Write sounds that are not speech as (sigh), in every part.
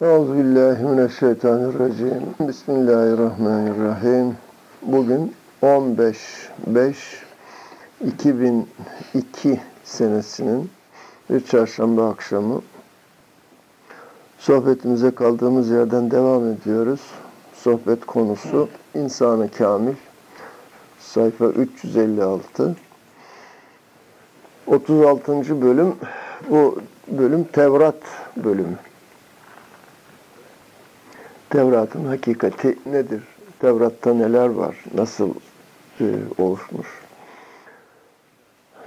Euzubillahimineşşeytanirracim. Bismillahirrahmanirrahim. Bugün 15-5-2002 senesinin bir çarşamba akşamı. Sohbetimize kaldığımız yerden devam ediyoruz. Sohbet konusu İnsanı Kamil. Sayfa 356. 36. bölüm bu bölüm Tevrat bölümü. Tevrat'ın hakikati nedir? Tevrat'ta neler var? Nasıl e, oluşmuş?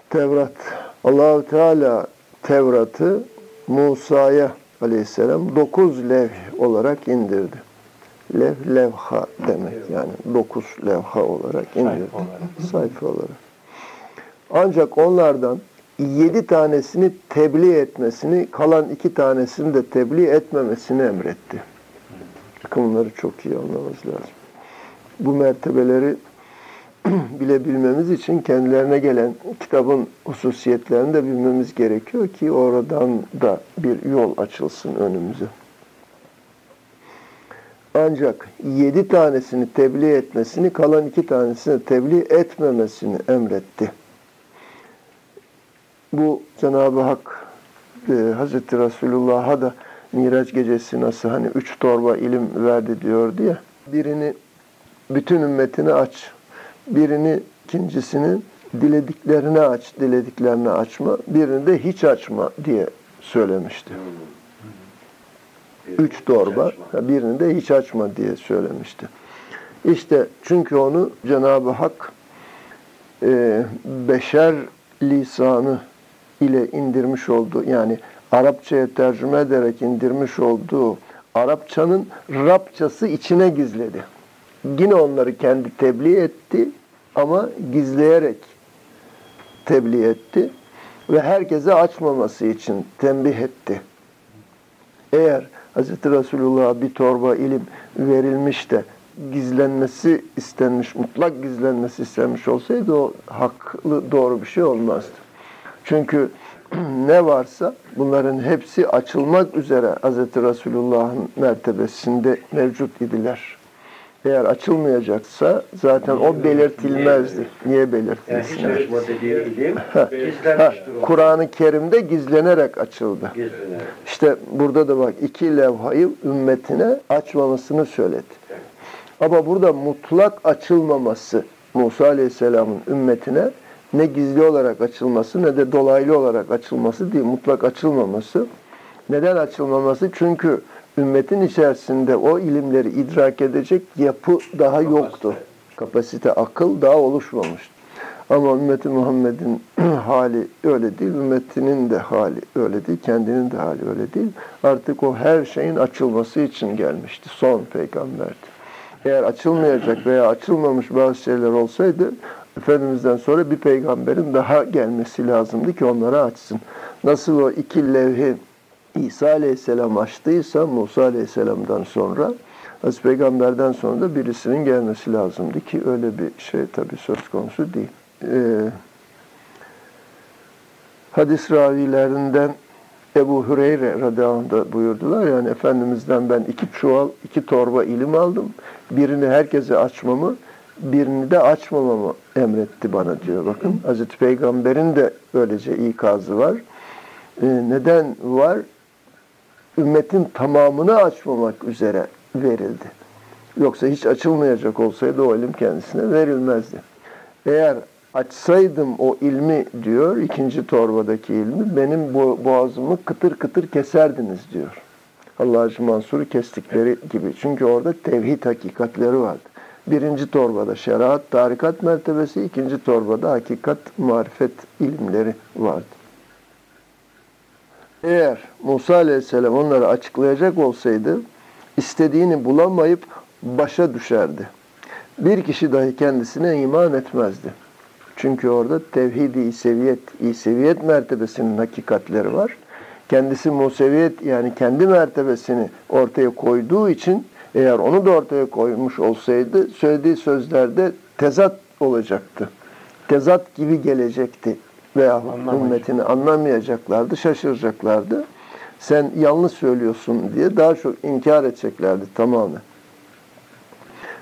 Tevrat, Allahu Teala Tevrat'ı Musa'ya aleyhisselam dokuz levh olarak indirdi. Lev, levha demek yani dokuz levha olarak indirdi. Sayfa olarak. Ancak onlardan yedi tanesini tebliğ etmesini, kalan iki tanesini de tebliğ etmemesini emretti. Bunları çok iyi anlamamız lazım. Bu mertebeleri (clears throat) bilebilmemiz için kendilerine gelen kitabın hususiyetlerini de bilmemiz gerekiyor ki oradan da bir yol açılsın önümüze. Ancak yedi tanesini tebliğ etmesini, kalan iki tanesini tebliğ etmemesini emretti. Bu Cenab-ı Hak e, Hazreti Resulullah'a da Miraç gecesi nasıl hani üç torba ilim verdi diyordu ya. Birini bütün ümmetine aç. Birini ikincisini dilediklerini aç, dilediklerini açma. Birini de hiç açma diye söylemişti. Üç torba, birini de hiç açma diye söylemişti. İşte çünkü onu Cenab-ı Hak e, beşer lisanı ile indirmiş oldu. Yani Arapçaya tercüme ederek indirmiş olduğu Arapçanın Rabçası içine gizledi. Yine onları kendi tebliğ etti ama gizleyerek tebliğ etti ve herkese açmaması için tembih etti. Eğer Hz. Resulullah'a bir torba ilim verilmiş de gizlenmesi istenmiş, mutlak gizlenmesi istenmiş olsaydı o haklı doğru bir şey olmazdı. Çünkü (clears throat) ne varsa bunların hepsi açılmak üzere Hz. Resulullah'ın mertebesinde mevcut idiler. Eğer açılmayacaksa zaten o belirtilmezdi. Niye belirtilsin? Yani ilim Kur'an-ı Kerim'de gizlenerek açıldı. Gizlenerek. İşte burada da bak iki levhayı ümmetine açmamasını söyledi. Ama burada mutlak açılmaması Musa Aleyhisselam'ın ümmetine ne gizli olarak açılması ne de dolaylı olarak açılması değil, mutlak açılmaması. Neden açılmaması? Çünkü ümmetin içerisinde o ilimleri idrak edecek yapı daha yoktu. Kapasite, akıl daha oluşmamıştı. Ama ümmeti Muhammed'in (clears throat) hali öyle değil, ümmetinin de hali öyle değil, kendinin de hali öyle değil. Artık o her şeyin açılması için gelmişti. Son peygamberdi. Eğer açılmayacak veya açılmamış bazı şeyler olsaydı Efendimiz'den sonra bir peygamberin daha gelmesi lazımdı ki onları açsın. Nasıl o iki levhi İsa Aleyhisselam açtıysa Musa Aleyhisselam'dan sonra Hazreti Peygamber'den sonra da birisinin gelmesi lazımdı ki öyle bir şey tabi söz konusu değil. Ee, hadis ravilerinden Ebu Hüreyre radıyallahu da buyurdular yani Efendimiz'den ben iki çuval, iki torba ilim aldım. Birini herkese açmamı, birini de açmamamı emretti bana diyor. Bakın Hazreti Peygamber'in de böylece ikazı var. Ee, neden var? Ümmetin tamamını açmamak üzere verildi. Yoksa hiç açılmayacak olsaydı o ilim kendisine verilmezdi. Eğer açsaydım o ilmi diyor, ikinci torbadaki ilmi, benim boğazımı kıtır kıtır keserdiniz diyor. Allah-u Mansur'u kestikleri gibi. Çünkü orada tevhid hakikatleri vardı. Birinci torbada şeriat, tarikat mertebesi, ikinci torbada hakikat, marifet ilimleri vardı. Eğer Musa Aleyhisselam onları açıklayacak olsaydı, istediğini bulamayıp başa düşerdi. Bir kişi dahi kendisine iman etmezdi. Çünkü orada tevhid-i İseviyet, İseviyet mertebesinin hakikatleri var. Kendisi Museviyet yani kendi mertebesini ortaya koyduğu için eğer onu da ortaya koymuş olsaydı söylediği sözlerde tezat olacaktı. Tezat gibi gelecekti veya ümmetini anlamayacaklardı, şaşıracaklardı. sen yanlış söylüyorsun diye daha çok inkar edeceklerdi tamamen.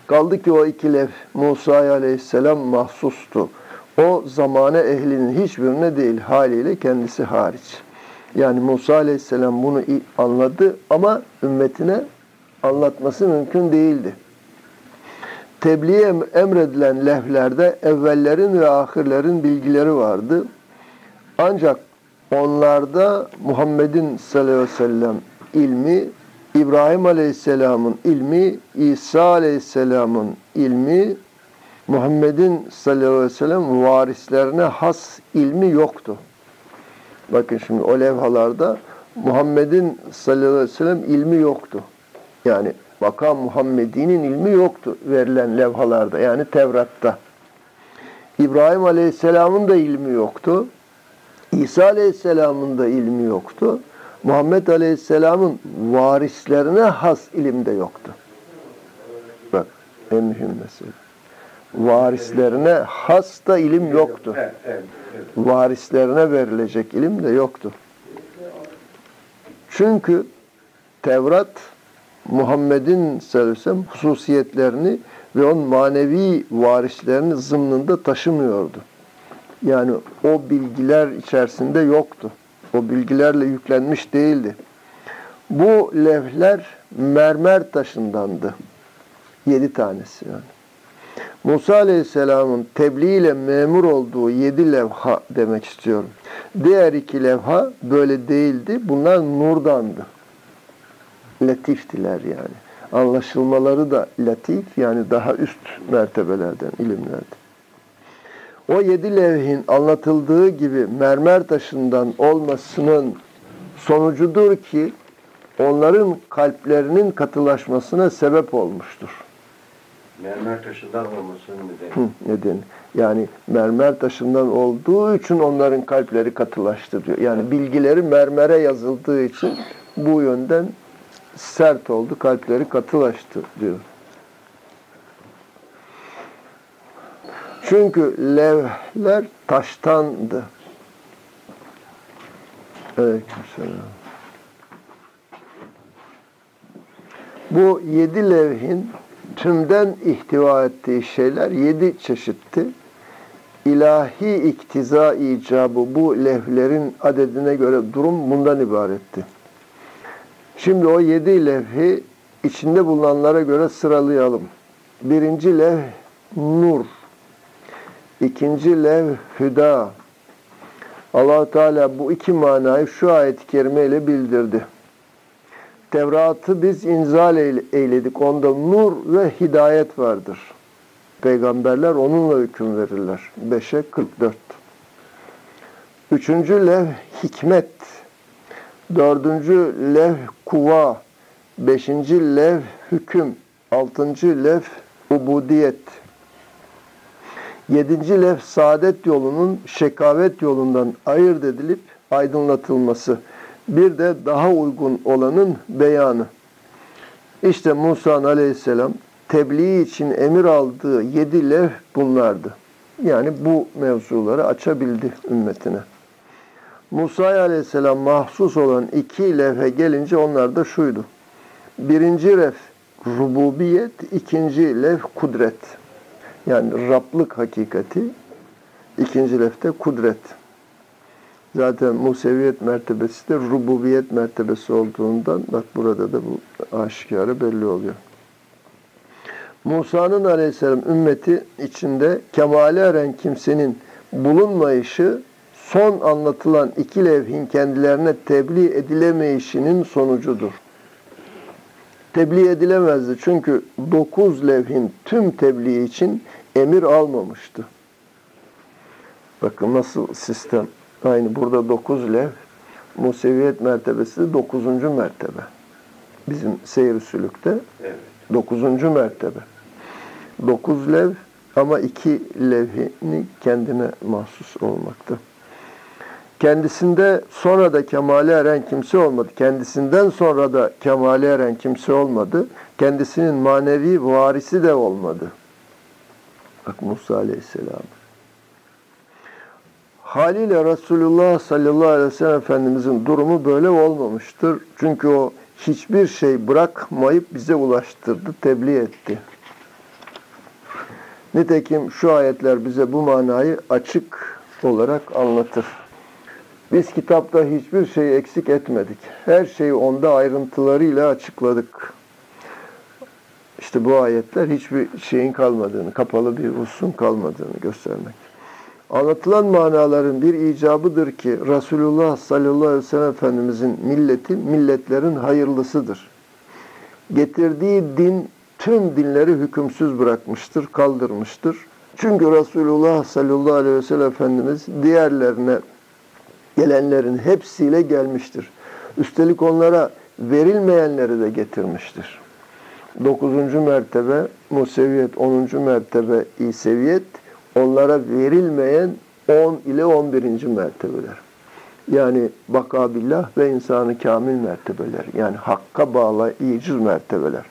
Kaldı ki o iki lef Musa aleyhisselam mahsustu. O zamane ehlinin hiçbirine değil haliyle kendisi hariç. Yani Musa aleyhisselam bunu anladı ama ümmetine anlatması mümkün değildi. Tebliğe emredilen lehvlerde evvellerin ve ahirlerin bilgileri vardı. Ancak onlarda Muhammed'in sallallahu aleyhi ve sellem ilmi, İbrahim aleyhisselamın ilmi, İsa aleyhisselamın ilmi, Muhammed'in sallallahu aleyhi ve sellem varislerine has ilmi yoktu. Bakın şimdi o levhalarda Muhammed'in sallallahu aleyhi ve sellem ilmi yoktu. Yani makam Muhammedi'nin ilmi yoktu verilen levhalarda yani Tevrat'ta. İbrahim Aleyhisselam'ın da ilmi yoktu. İsa Aleyhisselam'ın da ilmi yoktu. Muhammed Aleyhisselam'ın varislerine has ilim de yoktu. Bak en mühim mesele. Varislerine has da ilim yoktu. Varislerine verilecek ilim de yoktu. Çünkü Tevrat Muhammed'in sellem hususiyetlerini ve onun manevi varislerini zımnında taşımıyordu. Yani o bilgiler içerisinde yoktu. O bilgilerle yüklenmiş değildi. Bu levhler mermer taşındandı. Yedi tanesi yani. Musa Aleyhisselam'ın tebliğ memur olduğu yedi levha demek istiyorum. Diğer iki levha böyle değildi. Bunlar nurdandı latiftiler yani. Anlaşılmaları da latif yani daha üst mertebelerden, ilimlerden. O yedi levhin anlatıldığı gibi mermer taşından olmasının sonucudur ki onların kalplerinin katılaşmasına sebep olmuştur. Mermer taşından olmasının nedeni. nedeni. Yani mermer taşından olduğu için onların kalpleri katılaştı diyor. Yani bilgileri mermere yazıldığı için bu yönden sert oldu, kalpleri katılaştı diyor. Çünkü levhler taştandı. Aleykümselam. Bu yedi levhin tümden ihtiva ettiği şeyler yedi çeşitti. İlahi iktiza icabı bu levhlerin adedine göre durum bundan ibaretti. Şimdi o yedi levhi içinde bulunanlara göre sıralayalım. Birinci lev nur. İkinci lev hüda. allah Teala bu iki manayı şu ayet-i kerime ile bildirdi. Tevrat'ı biz inzal eyledik. Onda nur ve hidayet vardır. Peygamberler onunla hüküm verirler. 5'e 44. Üçüncü lev hikmet. Dördüncü lev kuva. Beşinci lev hüküm. Altıncı lev ubudiyet. Yedinci lev saadet yolunun şekavet yolundan ayırt edilip aydınlatılması. Bir de daha uygun olanın beyanı. İşte Musa aleyhisselam tebliğ için emir aldığı yedi lev bunlardı. Yani bu mevzuları açabildi ümmetine. Musa aleyhisselam mahsus olan iki levhe gelince onlar da şuydu. Birinci lef rububiyet, ikinci lef kudret. Yani Rablık hakikati, ikinci lefte kudret. Zaten Museviyet mertebesi de rububiyet mertebesi olduğundan bak burada da bu aşikare belli oluyor. Musa'nın aleyhisselam ümmeti içinde kemale eren kimsenin bulunmayışı son anlatılan iki levhin kendilerine tebliğ edilemeyişinin sonucudur. Tebliğ edilemezdi çünkü dokuz levhin tüm tebliğ için emir almamıştı. Bakın nasıl sistem. Aynı burada dokuz lev, Museviyet mertebesi dokuzuncu mertebe. Bizim seyir sülükte evet. dokuzuncu mertebe. Dokuz lev ama iki levhini kendine mahsus olmakta. Kendisinde sonra da kemale eren kimse olmadı. Kendisinden sonra da kemale eren kimse olmadı. Kendisinin manevi varisi de olmadı. Bak Musa Aleyhisselam. Haliyle Resulullah sallallahu aleyhi ve sellem Efendimizin durumu böyle olmamıştır. Çünkü o hiçbir şey bırakmayıp bize ulaştırdı, tebliğ etti. Nitekim şu ayetler bize bu manayı açık olarak anlatır. Biz kitapta hiçbir şeyi eksik etmedik. Her şeyi onda ayrıntılarıyla açıkladık. İşte bu ayetler hiçbir şeyin kalmadığını, kapalı bir hususun kalmadığını göstermek. Anlatılan manaların bir icabıdır ki Resulullah sallallahu aleyhi ve sellem Efendimizin milleti milletlerin hayırlısıdır. Getirdiği din tüm dinleri hükümsüz bırakmıştır, kaldırmıştır. Çünkü Resulullah sallallahu aleyhi ve sellem Efendimiz diğerlerine gelenlerin hepsiyle gelmiştir. Üstelik onlara verilmeyenleri de getirmiştir. 9. mertebe Museviyet, 10. mertebe İseviyet, onlara verilmeyen 10 ile 11. mertebeler. Yani bakabillah ve insanı kamil mertebeler. Yani hakka bağlayıcı mertebeler.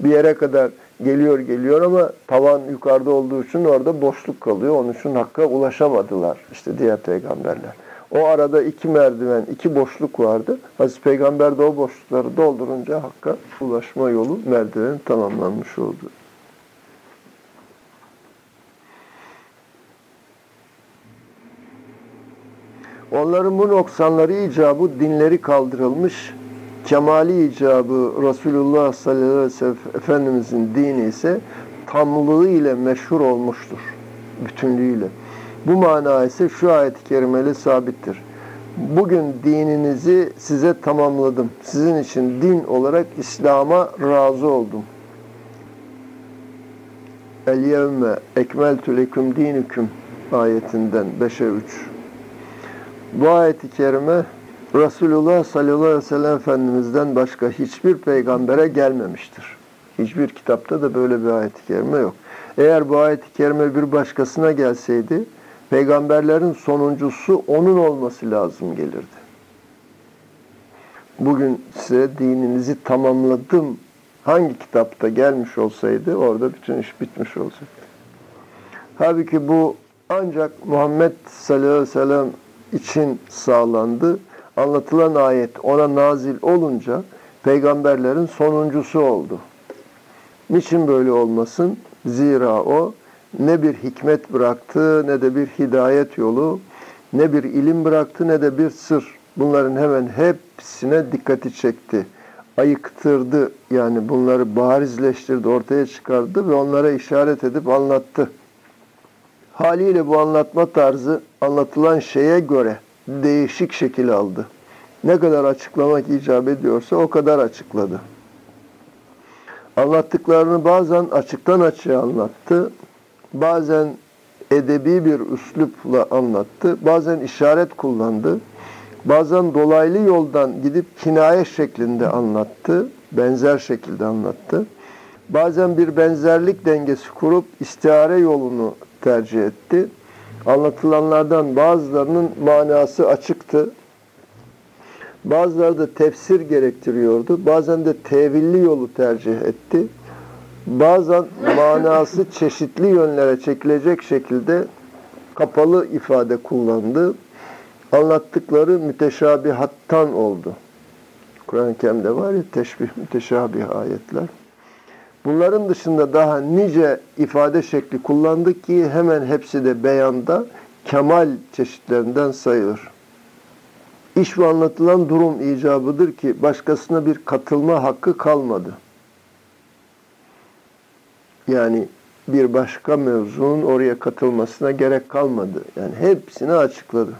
Bir yere kadar geliyor geliyor ama tavan yukarıda olduğu için orada boşluk kalıyor. Onun için hakka ulaşamadılar işte diğer peygamberler. O arada iki merdiven, iki boşluk vardı. Hazreti Peygamber de o boşlukları doldurunca Hakk'a ulaşma yolu merdiveni tamamlanmış oldu. Onların bu noksanları icabı dinleri kaldırılmış, kemali icabı Resulullah sallallahu aleyhi ve sellem Efendimizin dini ise tamlığı ile meşhur olmuştur. Bütünlüğüyle. Bu mana ise şu ayet-i kerimeli sabittir. Bugün dininizi size tamamladım. Sizin için din olarak İslam'a razı oldum. El yevme ekmeltü leküm dinüküm ayetinden 5'e 3. Bu ayet-i kerime Resulullah sallallahu aleyhi ve sellem Efendimiz'den başka hiçbir peygambere gelmemiştir. Hiçbir kitapta da böyle bir ayet-i kerime yok. Eğer bu ayet-i kerime bir başkasına gelseydi, peygamberlerin sonuncusu onun olması lazım gelirdi. Bugün size dininizi tamamladım hangi kitapta gelmiş olsaydı orada bütün iş bitmiş olacaktı. Halbuki bu ancak Muhammed sallallahu aleyhi ve sellem için sağlandı. Anlatılan ayet ona nazil olunca peygamberlerin sonuncusu oldu. Niçin böyle olmasın? Zira o ne bir hikmet bıraktı, ne de bir hidayet yolu, ne bir ilim bıraktı, ne de bir sır. Bunların hemen hepsine dikkati çekti. Ayıktırdı, yani bunları barizleştirdi, ortaya çıkardı ve onlara işaret edip anlattı. Haliyle bu anlatma tarzı anlatılan şeye göre değişik şekil aldı. Ne kadar açıklamak icap ediyorsa o kadar açıkladı. Anlattıklarını bazen açıktan açığa anlattı, bazen edebi bir üslupla anlattı, bazen işaret kullandı, bazen dolaylı yoldan gidip kinaye şeklinde anlattı, benzer şekilde anlattı. Bazen bir benzerlik dengesi kurup istihare yolunu tercih etti. Anlatılanlardan bazılarının manası açıktı. Bazıları da tefsir gerektiriyordu. Bazen de tevilli yolu tercih etti. Bazen manası çeşitli yönlere çekilecek şekilde kapalı ifade kullandı. Anlattıkları müteşabihattan oldu. Kur'an-ı Kerim'de var ya teşbih, müteşabih ayetler. Bunların dışında daha nice ifade şekli kullandık ki hemen hepsi de beyanda kemal çeşitlerinden sayılır. İş ve anlatılan durum icabıdır ki başkasına bir katılma hakkı kalmadı. Yani bir başka mevzunun oraya katılmasına gerek kalmadı. Yani hepsini açıkladı.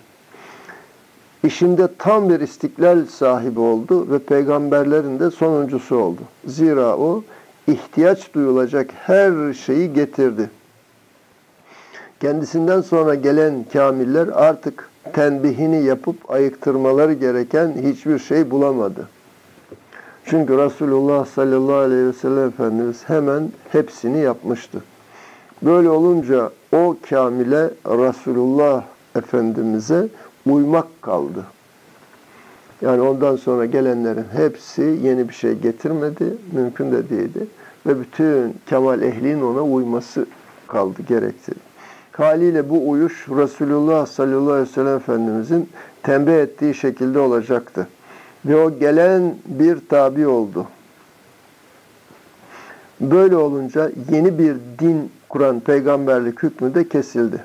İşinde tam bir istiklal sahibi oldu ve peygamberlerin de sonuncusu oldu. Zira o ihtiyaç duyulacak her şeyi getirdi. Kendisinden sonra gelen kamiller artık tenbihini yapıp ayıktırmaları gereken hiçbir şey bulamadı. Çünkü Resulullah sallallahu aleyhi ve sellem Efendimiz hemen hepsini yapmıştı. Böyle olunca o kamile Resulullah Efendimiz'e uymak kaldı. Yani ondan sonra gelenlerin hepsi yeni bir şey getirmedi, mümkün de değildi. Ve bütün kemal ehlinin ona uyması kaldı, gerekti. Haliyle bu uyuş Resulullah sallallahu aleyhi ve sellem Efendimizin tembih ettiği şekilde olacaktı. Ve o gelen bir tabi oldu. Böyle olunca yeni bir din kuran peygamberlik hükmü de kesildi.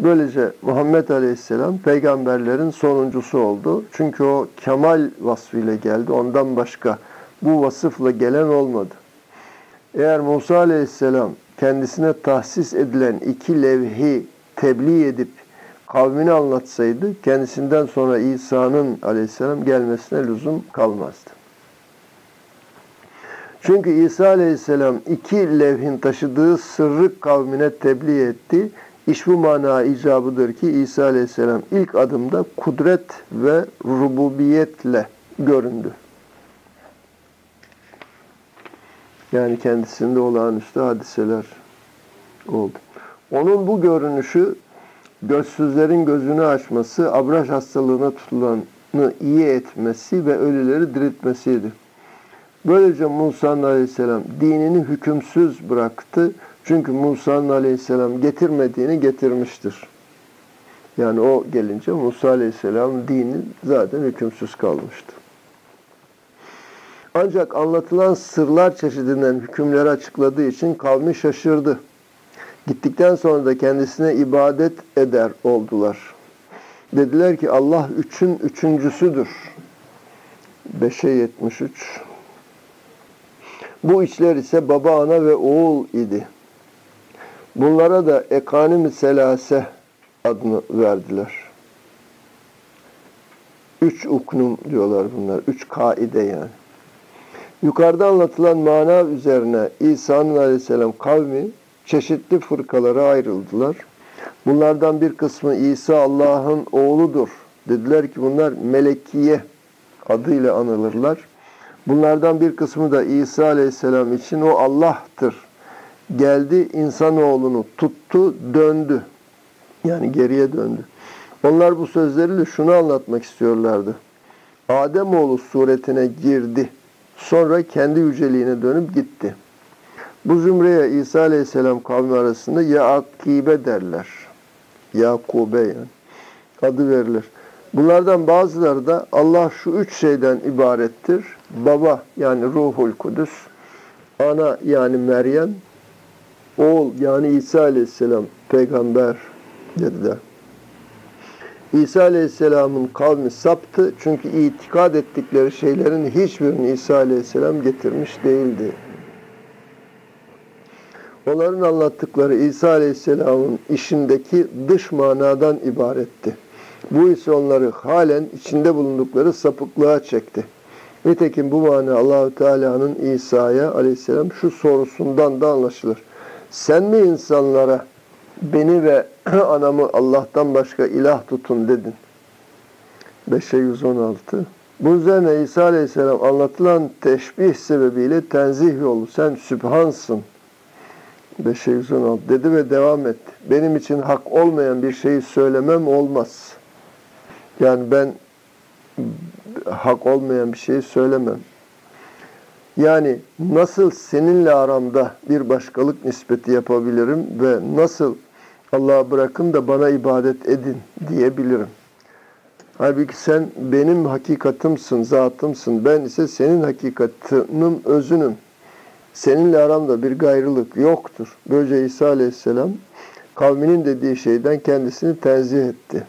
Böylece Muhammed Aleyhisselam peygamberlerin sonuncusu oldu. Çünkü o kemal vasfıyla geldi. Ondan başka bu vasıfla gelen olmadı. Eğer Musa Aleyhisselam kendisine tahsis edilen iki levhi tebliğ edip kavmini anlatsaydı kendisinden sonra İsa'nın aleyhisselam gelmesine lüzum kalmazdı. Çünkü İsa aleyhisselam iki levhin taşıdığı sırrı kavmine tebliğ etti. İş bu mana icabıdır ki İsa aleyhisselam ilk adımda kudret ve rububiyetle göründü. Yani kendisinde olağanüstü hadiseler oldu. Onun bu görünüşü gözsüzlerin gözünü açması, abraş hastalığına tutulanı iyi etmesi ve ölüleri diriltmesiydi. Böylece Musa Aleyhisselam dinini hükümsüz bıraktı. Çünkü Musa Aleyhisselam getirmediğini getirmiştir. Yani o gelince Musa Aleyhisselam dini zaten hükümsüz kalmıştı. Ancak anlatılan sırlar çeşidinden hükümleri açıkladığı için kavmi şaşırdı. Gittikten sonra da kendisine ibadet eder oldular. Dediler ki Allah üçün üçüncüsüdür. 5'e 73. Bu içler ise baba, ana ve oğul idi. Bunlara da ekanim selase adını verdiler. Üç uknum diyorlar bunlar. Üç kaide yani. Yukarıda anlatılan mana üzerine İsa'nın aleyhisselam kavmi çeşitli fırkalara ayrıldılar. Bunlardan bir kısmı İsa Allah'ın oğludur. Dediler ki bunlar melekiye adıyla anılırlar. Bunlardan bir kısmı da İsa Aleyhisselam için o Allah'tır. Geldi insanoğlunu tuttu, döndü. Yani geriye döndü. Onlar bu sözleriyle şunu anlatmak istiyorlardı. Ademoğlu suretine girdi. Sonra kendi yüceliğine dönüp gitti. Bu zümreye İsa Aleyhisselam kavmi arasında Yakibe derler. Yakube yani. Adı verilir. Bunlardan bazıları da Allah şu üç şeyden ibarettir. Baba yani Ruhul Kudüs, ana yani Meryem, oğul yani İsa Aleyhisselam peygamber dediler. İsa Aleyhisselam'ın kavmi saptı çünkü itikad ettikleri şeylerin hiçbirini İsa Aleyhisselam getirmiş değildi. Onların anlattıkları İsa Aleyhisselam'ın işindeki dış manadan ibaretti. Bu ise onları halen içinde bulundukları sapıklığa çekti. Nitekim bu mana Allahü Teala'nın İsa'ya Aleyhisselam şu sorusundan da anlaşılır. Sen mi insanlara beni ve (clears throat) anamı Allah'tan başka ilah tutun dedin? 5'e 116 Bu üzerine İsa Aleyhisselam anlatılan teşbih sebebiyle tenzih yolu sen sübhansın 5'e 116 dedi ve devam etti. Benim için hak olmayan bir şeyi söylemem olmaz. Yani ben hak olmayan bir şeyi söylemem. Yani nasıl seninle aramda bir başkalık nispeti yapabilirim ve nasıl Allah'a bırakın da bana ibadet edin diyebilirim. Halbuki sen benim hakikatımsın, zatımsın. Ben ise senin hakikatinin özünüm. Seninle aramda bir gayrılık yoktur. Böylece İsa Aleyhisselam kavminin dediği şeyden kendisini tenzih etti.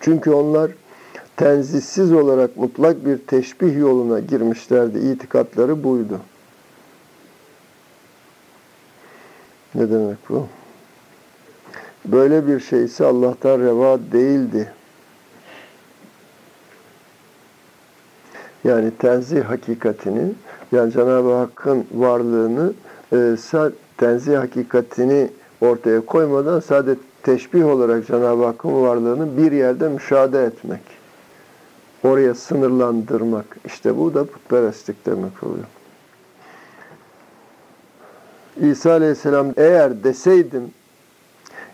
Çünkü onlar tenzihsiz olarak mutlak bir teşbih yoluna girmişlerdi. İtikatları buydu. Ne demek bu? Böyle bir şey ise Allah'tan reva değildi. Yani tenzih hakikatini, yani Cenab-ı Hakk'ın varlığını, e, tenzih hakikatini ortaya koymadan sadece teşbih olarak Cenab-ı Hakk'ın varlığını bir yerde müşahede etmek. Oraya sınırlandırmak. İşte bu da putperestlik demek oluyor. İsa Aleyhisselam eğer deseydim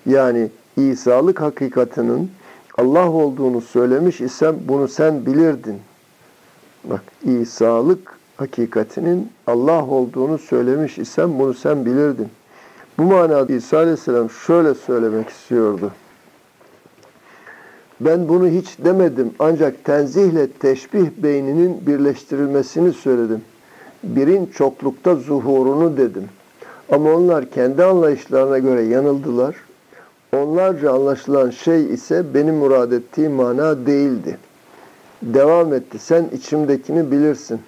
yani İsa'lık hakikatinin Allah olduğunu söylemiş isem bunu sen bilirdin. Bak İsa'lık hakikatinin Allah olduğunu söylemiş isem bunu sen bilirdin. Bu manada İsa Aleyhisselam şöyle söylemek istiyordu. Ben bunu hiç demedim ancak tenzihle teşbih beyninin birleştirilmesini söyledim. Birin çoklukta zuhurunu dedim. Ama onlar kendi anlayışlarına göre yanıldılar. Onlarca anlaşılan şey ise benim murad ettiğim mana değildi. Devam etti. Sen içimdekini bilirsin.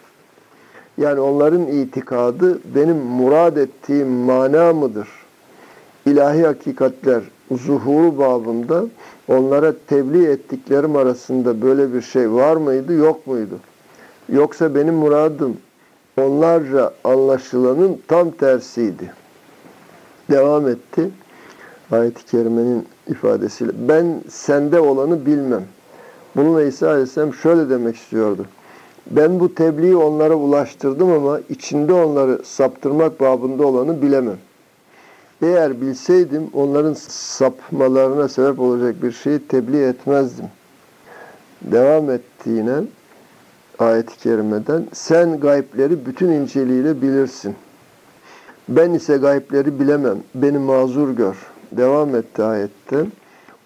Yani onların itikadı benim murad ettiğim mana mıdır? İlahi hakikatler zuhuru babında onlara tebliğ ettiklerim arasında böyle bir şey var mıydı, yok muydu? Yoksa benim muradım onlarca anlaşılanın tam tersiydi. Devam etti. Ayet-i Kerime'nin ifadesiyle. Ben sende olanı bilmem. Bununla İsa Aleyhisselam şöyle demek istiyordu. Ben bu tebliği onlara ulaştırdım ama içinde onları saptırmak babında olanı bilemem. Eğer bilseydim onların sapmalarına sebep olacak bir şeyi tebliğ etmezdim. Devam ettiğine ayet-i kerimeden sen gayipleri bütün inceliğiyle bilirsin. Ben ise gayipleri bilemem. Beni mazur gör. Devam etti ayette.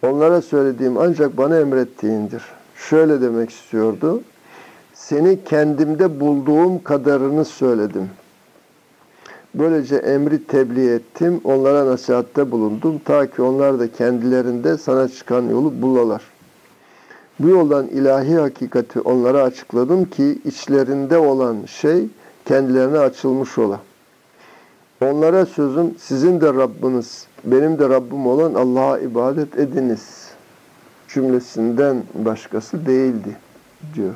Onlara söylediğim ancak bana emrettiğindir. Şöyle demek istiyordu. Seni kendimde bulduğum kadarını söyledim. Böylece emri tebliğ ettim, onlara nasihatte bulundum. Ta ki onlar da kendilerinde sana çıkan yolu bulalar. Bu yoldan ilahi hakikati onlara açıkladım ki içlerinde olan şey kendilerine açılmış ola. Onlara sözüm sizin de Rabbiniz, benim de Rabbim olan Allah'a ibadet ediniz cümlesinden başkası değildi diyor.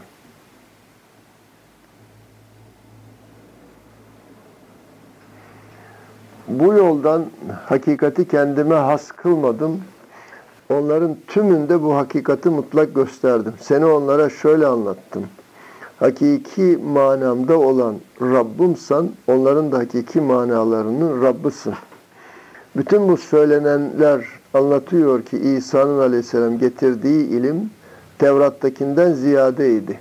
Bu yoldan hakikati kendime has kılmadım. Onların tümünde bu hakikati mutlak gösterdim. Seni onlara şöyle anlattım. Hakiki manamda olan Rabbimsan, onların da hakiki manalarının Rabbısın. Bütün bu söylenenler anlatıyor ki İsa'nın aleyhisselam getirdiği ilim Tevrat'takinden ziyadeydi.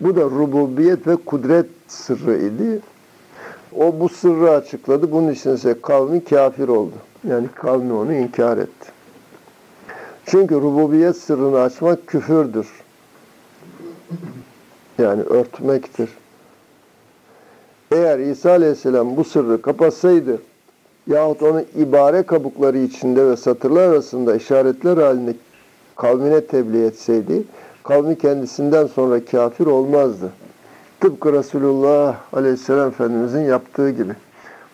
Bu da rububiyet ve kudret sırrı idi. O bu sırrı açıkladı. Bunun için ise kavmi kafir oldu. Yani kavmi onu inkar etti. Çünkü rububiyet sırrını açmak küfürdür. Yani örtmektir. Eğer İsa Aleyhisselam bu sırrı kapatsaydı yahut onu ibare kabukları içinde ve satırlar arasında işaretler halinde kavmine tebliğ etseydi, kavmi kendisinden sonra kafir olmazdı. Tıpkı Resulullah Aleyhisselam Efendimizin yaptığı gibi.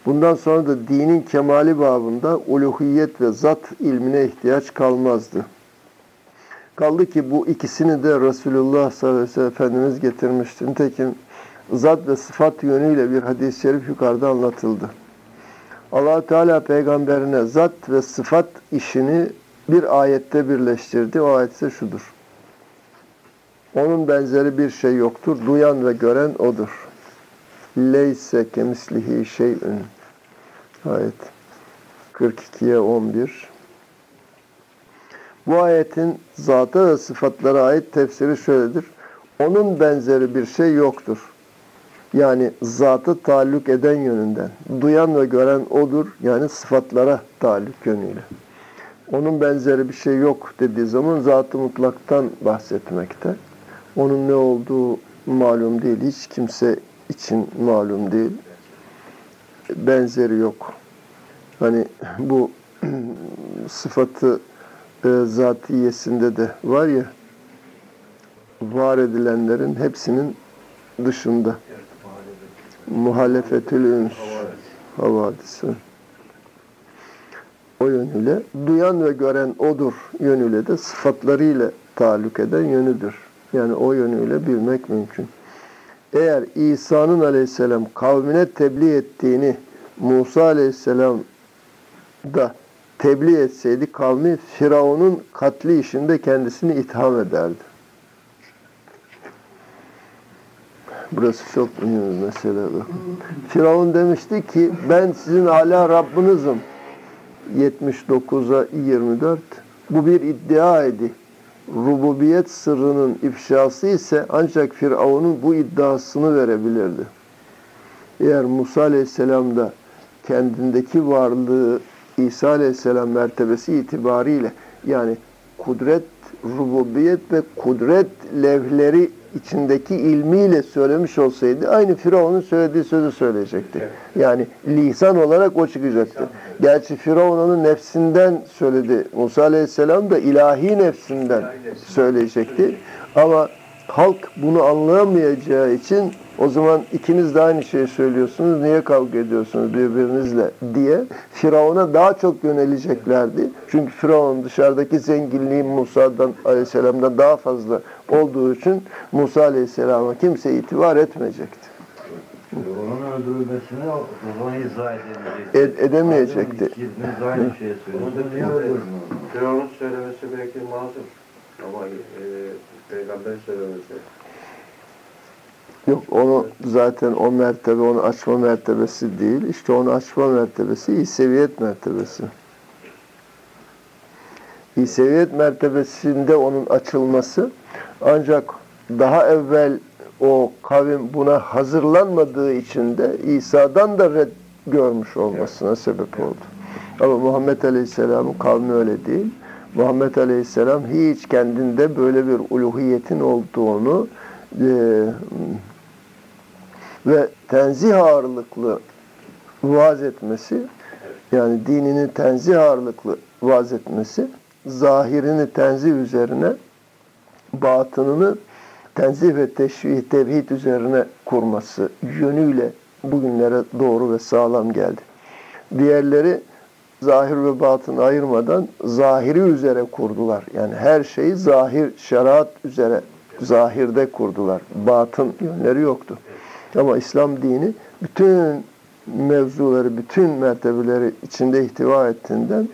Bundan sonra da dinin kemali babında uluhiyet ve zat ilmine ihtiyaç kalmazdı. Kaldı ki bu ikisini de Resulullah sallallahu aleyhi ve Efendimiz getirmişti. Nitekim zat ve sıfat yönüyle bir hadis-i şerif yukarıda anlatıldı. allah Teala peygamberine zat ve sıfat işini bir ayette birleştirdi. O ayet ise şudur. Onun benzeri bir şey yoktur. Duyan ve gören O'dur. Leyse kemislihi şey'ün. Ayet 42'ye 11. Bu ayetin zata ve sıfatlara ait tefsiri şöyledir. Onun benzeri bir şey yoktur. Yani zatı taalluk eden yönünden. Duyan ve gören odur. Yani sıfatlara taalluk yönüyle. Onun benzeri bir şey yok dediği zaman zatı mutlaktan bahsetmekte. Onun ne olduğu malum değil. Hiç kimse için malum değil. Benzeri yok. Hani bu (clears throat) sıfatı e, zatiyesinde de var ya var edilenlerin hepsinin dışında. Muhalefetül üns havadisi. O yönüyle duyan ve gören odur yönüyle de sıfatlarıyla taluk eden yönüdür. Yani o yönüyle bilmek mümkün. Eğer İsa'nın aleyhisselam kavmine tebliğ ettiğini Musa aleyhisselam da tebliğ etseydi kavmi Firavun'un katli işinde kendisini itham ederdi. Burası çok bir mesele. Firavun demişti ki ben sizin hala Rabbinizim. 79'a 24. Bu bir iddia idi. Rububiyet sırrının ifşası ise ancak Firavun'un bu iddiasını verebilirdi. Eğer Musa Aleyhisselam da kendindeki varlığı İsa Aleyhisselam mertebesi itibariyle yani kudret, rububiyet ve kudret levhleri içindeki ilmiyle söylemiş olsaydı aynı Firavun'un söylediği sözü söyleyecekti. Evet. Yani lisan olarak o çıkacaktı. Gerçi Firavun onun nefsinden söyledi. Musa Aleyhisselam da ilahi nefsinden İlahi nefsinden söyleyecekti. Ama halk bunu anlayamayacağı için o zaman ikiniz de aynı şeyi söylüyorsunuz. Niye kavga ediyorsunuz birbirinizle diye Firavun'a daha çok yöneleceklerdi. Çünkü Firavun dışarıdaki zenginliği Musa'dan Aleyhisselam'dan daha fazla olduğu için Musa Aleyhisselam'a kimse itibar etmeyecekti. Onun öldürülmesini o zaman izah edemeyecekti. Ed- edemeyecekti. İkiniz aynı şeyi söylüyorsunuz. Firavun'un söylemesi belki mazur. Ama e, peygamberin söylemesi Yok onu zaten o mertebe onu açma mertebesi değil. İşte onu açma mertebesi İseviyet mertebesi. İseviyet mertebesinde onun açılması ancak daha evvel o kavim buna hazırlanmadığı için de İsa'dan da red görmüş olmasına sebep oldu. Ama Muhammed Aleyhisselam'ın kavmi öyle değil. Muhammed Aleyhisselam hiç kendinde böyle bir uluhiyetin olduğunu e, ve tenzih ağırlıklı vaaz etmesi yani dinini tenzih ağırlıklı vaaz etmesi zahirini tenzih üzerine batınını tenzih ve teşvih, tevhid üzerine kurması yönüyle bugünlere doğru ve sağlam geldi. Diğerleri zahir ve batın ayırmadan zahiri üzere kurdular. Yani her şeyi zahir, şeriat üzere, zahirde kurdular. Batın yönleri yoktu. Ama İslam dini bütün mevzuları, bütün mertebeleri içinde ihtiva ettiğinden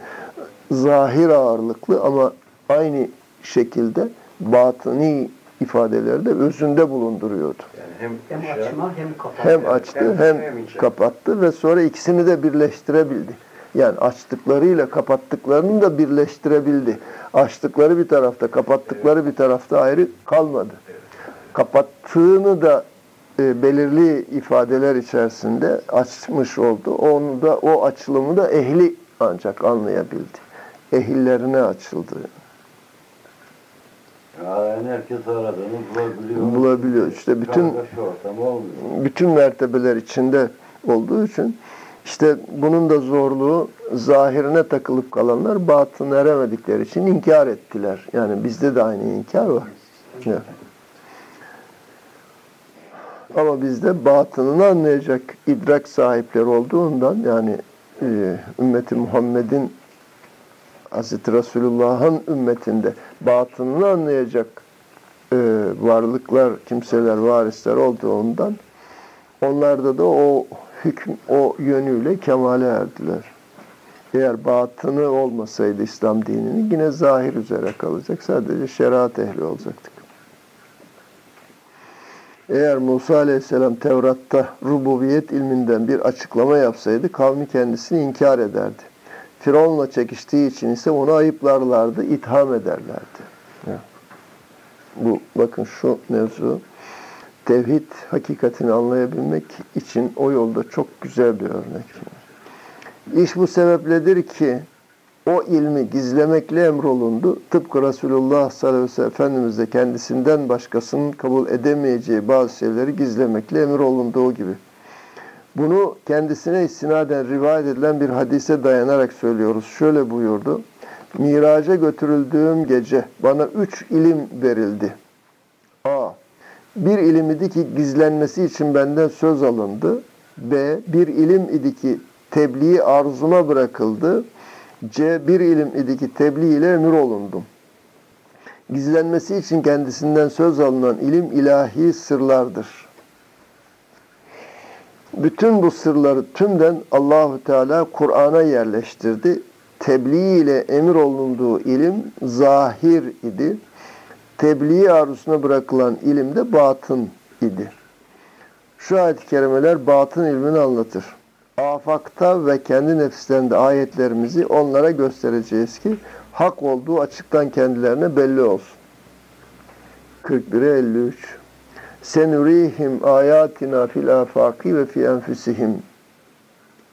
zahir ağırlıklı ama aynı şekilde batıni ifadeleri de özünde bulunduruyordu. yani hem, Hem açma hem kapatma. Hem açtı Hem- hem kapattı ve sonra ikisini de birleştirebildi. Yani açtıklarıyla kapattıklarını da birleştirebildi. Açtıkları bir tarafta, kapattıkları bir tarafta ayrı kalmadı. Kapattığını da e, belirli ifadeler içerisinde açmış oldu. Onu da o açılımı da ehli ancak anlayabildi. Ehillerine açıldı. Yani herkes aradığını bulabiliyor. Bulabiliyor. İşte bütün bütün mertebeler içinde olduğu için işte bunun da zorluğu zahirine takılıp kalanlar batın eremedikleri için inkar ettiler. Yani bizde de aynı inkar var. Evet. Ama bizde batınını anlayacak idrak sahipleri olduğundan yani e, ümmeti Muhammed'in Hazreti Resulullah'ın ümmetinde batınını anlayacak e, varlıklar, kimseler, varisler olduğundan onlarda da o hüküm, o yönüyle kemale erdiler. Eğer batını olmasaydı İslam dininin yine zahir üzere kalacak. Sadece şeriat ehli olacaktık. Eğer Musa Aleyhisselam Tevrat'ta rububiyet ilminden bir açıklama yapsaydı kavmi kendisini inkar ederdi. Firavun'la çekiştiği için ise onu ayıplarlardı, itham ederlerdi. Ya. Bu bakın şu mevzu tevhid hakikatini anlayabilmek için o yolda çok güzel bir örnek. İş bu sebepledir ki o ilmi gizlemekle emrolundu. Tıpkı Resulullah sallallahu aleyhi ve sellem Efendimiz de kendisinden başkasının kabul edemeyeceği bazı şeyleri gizlemekle emrolunduğu gibi. Bunu kendisine istinaden rivayet edilen bir hadise dayanarak söylüyoruz. Şöyle buyurdu. Miraca götürüldüğüm gece bana üç ilim verildi. A. Bir ilim idi ki gizlenmesi için benden söz alındı. B. Bir ilim idi ki tebliğ arzuma bırakıldı. C. Bir ilim idi ki tebliğ ile emir olundum. Gizlenmesi için kendisinden söz alınan ilim ilahi sırlardır. Bütün bu sırları tümden Allahu Teala Kur'an'a yerleştirdi. Tebliğ ile emir olunduğu ilim zahir idi. Tebliğ arzusuna bırakılan ilim de batın idi. Şu ayet-i kerimeler batın ilmini anlatır. Afakta ve kendi nefislerinde ayetlerimizi onlara göstereceğiz ki hak olduğu açıktan kendilerine belli olsun. 41'e 53 Senurihim ayatina fil afaki ve fi enfusihim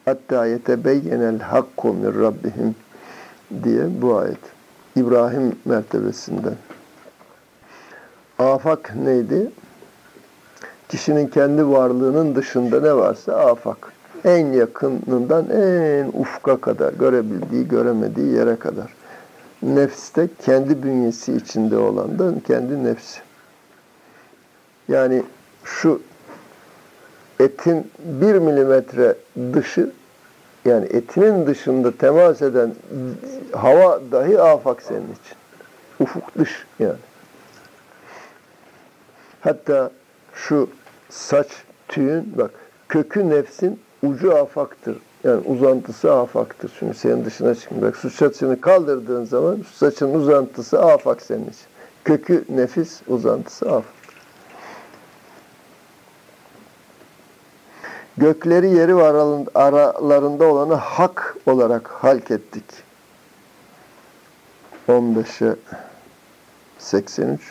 hatta yetebeyyenel hakku min rabbihim diye bu ayet. İbrahim mertebesinden. Afak neydi? Kişinin kendi varlığının dışında ne varsa afak. En yakınından en ufka kadar, görebildiği, göremediği yere kadar. Nefste kendi bünyesi içinde olan da kendi nefsi. Yani şu etin bir milimetre dışı yani etinin dışında temas eden hava dahi afak senin için. Ufuk dış yani. Hatta şu saç tüyün bak kökü nefsin ucu afaktır. Yani uzantısı afaktır. Çünkü senin dışına çıkmıyor. Bak şu saçını kaldırdığın zaman şu saçın uzantısı afak senin için. Kökü nefis, uzantısı afak. Gökleri yeri ve aralarında olanı hak olarak halk ettik. 15'e 83.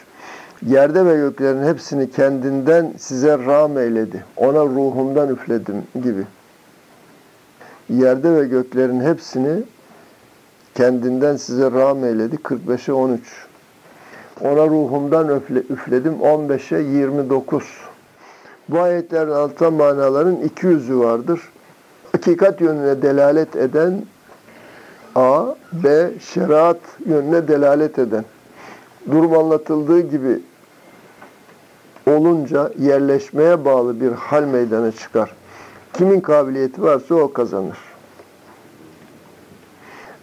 Yerde ve göklerin hepsini kendinden size ram eyledi. Ona ruhumdan üfledim gibi. Yerde ve göklerin hepsini kendinden size ram eyledi. 45'e 13. Ona ruhumdan üfledim. 15'e 29. Bu ayetlerin altı manaların iki yüzü vardır. Hakikat yönüne delalet eden A, B, şeriat yönüne delalet eden. Durum anlatıldığı gibi olunca yerleşmeye bağlı bir hal meydana çıkar. Kimin kabiliyeti varsa o kazanır.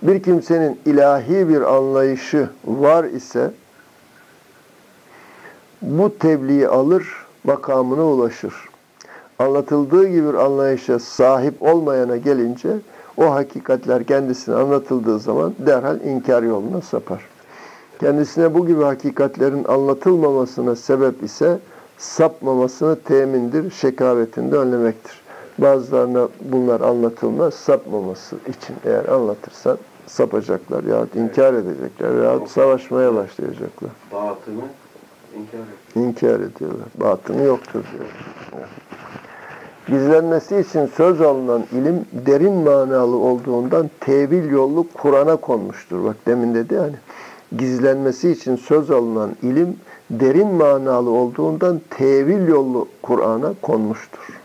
Bir kimsenin ilahi bir anlayışı var ise bu tebliği alır, makamına ulaşır. Anlatıldığı gibi bir anlayışa sahip olmayana gelince o hakikatler kendisine anlatıldığı zaman derhal inkar yoluna sapar. Kendisine bu gibi hakikatlerin anlatılmamasına sebep ise sapmamasını temindir, şekavetinde önlemektir. Bazılarına bunlar anlatılmaz, sapmaması için eğer anlatırsan sapacaklar yahut inkar edecekler yahut savaşmaya başlayacaklar. Batını inkar et. İnkar ediyorlar. Batını yoktur diyor. Gizlenmesi için söz alınan ilim derin manalı olduğundan tevil yolu Kur'an'a konmuştur. Bak demin dedi hani gizlenmesi için söz alınan ilim derin manalı olduğundan tevil yolu Kur'an'a konmuştur.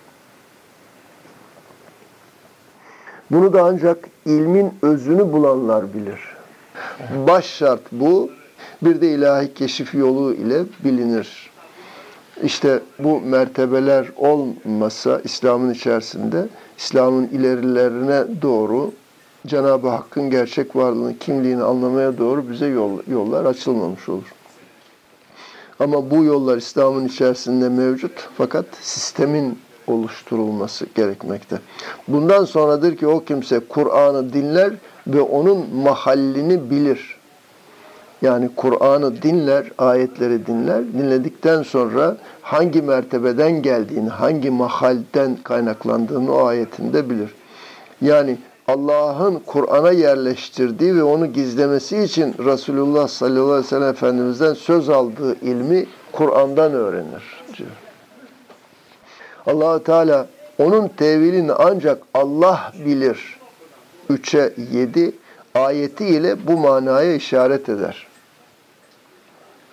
Bunu da ancak ilmin özünü bulanlar bilir. Baş şart bu. Bir de ilahi keşif yolu ile bilinir. İşte bu mertebeler olmasa İslam'ın içerisinde İslam'ın ilerilerine doğru Cenab-ı Hakk'ın gerçek varlığını, kimliğini anlamaya doğru bize yol, yollar açılmamış olur. Ama bu yollar İslam'ın içerisinde mevcut fakat sistemin oluşturulması gerekmekte. Bundan sonradır ki o kimse Kur'an'ı dinler ve onun mahallini bilir. Yani Kur'an'ı dinler, ayetleri dinler. Dinledikten sonra hangi mertebeden geldiğini, hangi mahalden kaynaklandığını o ayetinde bilir. Yani Allah'ın Kur'an'a yerleştirdiği ve onu gizlemesi için Resulullah sallallahu aleyhi ve sellem Efendimiz'den söz aldığı ilmi Kur'an'dan öğrenir diyor. allah Teala onun tevilini ancak Allah bilir. 3'e 7 ayeti ile bu manaya işaret eder.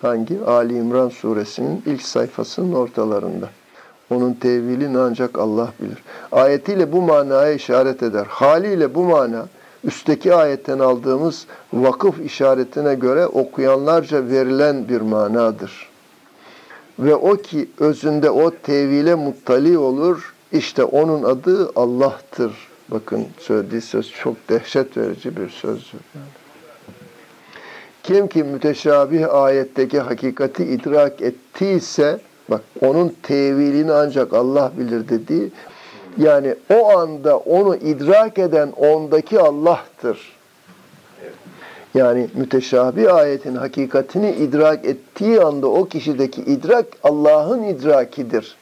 Hangi? Ali İmran suresinin ilk sayfasının ortalarında. Onun tevilini ancak Allah bilir. Ayetiyle bu manaya işaret eder. Haliyle bu mana üstteki ayetten aldığımız vakıf işaretine göre okuyanlarca verilen bir manadır. Ve o ki özünde o tevile muttali olur, işte onun adı Allah'tır. Bakın söylediği söz çok dehşet verici bir sözdür. Kim ki müteşabih ayetteki hakikati idrak ettiyse, bak onun tevilini ancak Allah bilir dediği, yani o anda onu idrak eden ondaki Allah'tır. Yani müteşabih ayetin hakikatini idrak ettiği anda o kişideki idrak Allah'ın idrakidir.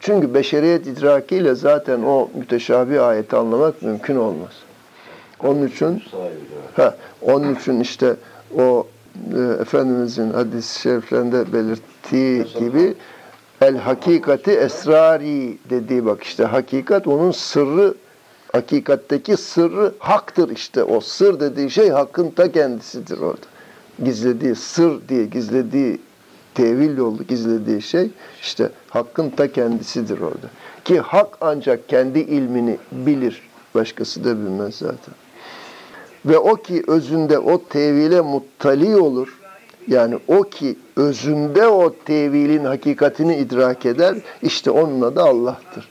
Çünkü beşeriyet idrakiyle zaten o müteşabih ayeti anlamak mümkün olmaz. Onun için ha, onun için işte o e, Efendimizin hadis-i şeriflerinde belirttiği gibi el hakikati esrari dediği bak işte hakikat onun sırrı Hakikatteki sırrı haktır işte. O sır dediği şey hakkın ta kendisidir orada. Gizlediği sır diye gizlediği tevil yolu gizlediği şey işte hakkın ta kendisidir orada. Ki hak ancak kendi ilmini bilir. Başkası da bilmez zaten. Ve o ki özünde o tevile muttali olur. Yani o ki özünde o tevilin hakikatini idrak eder. işte onun adı Allah'tır.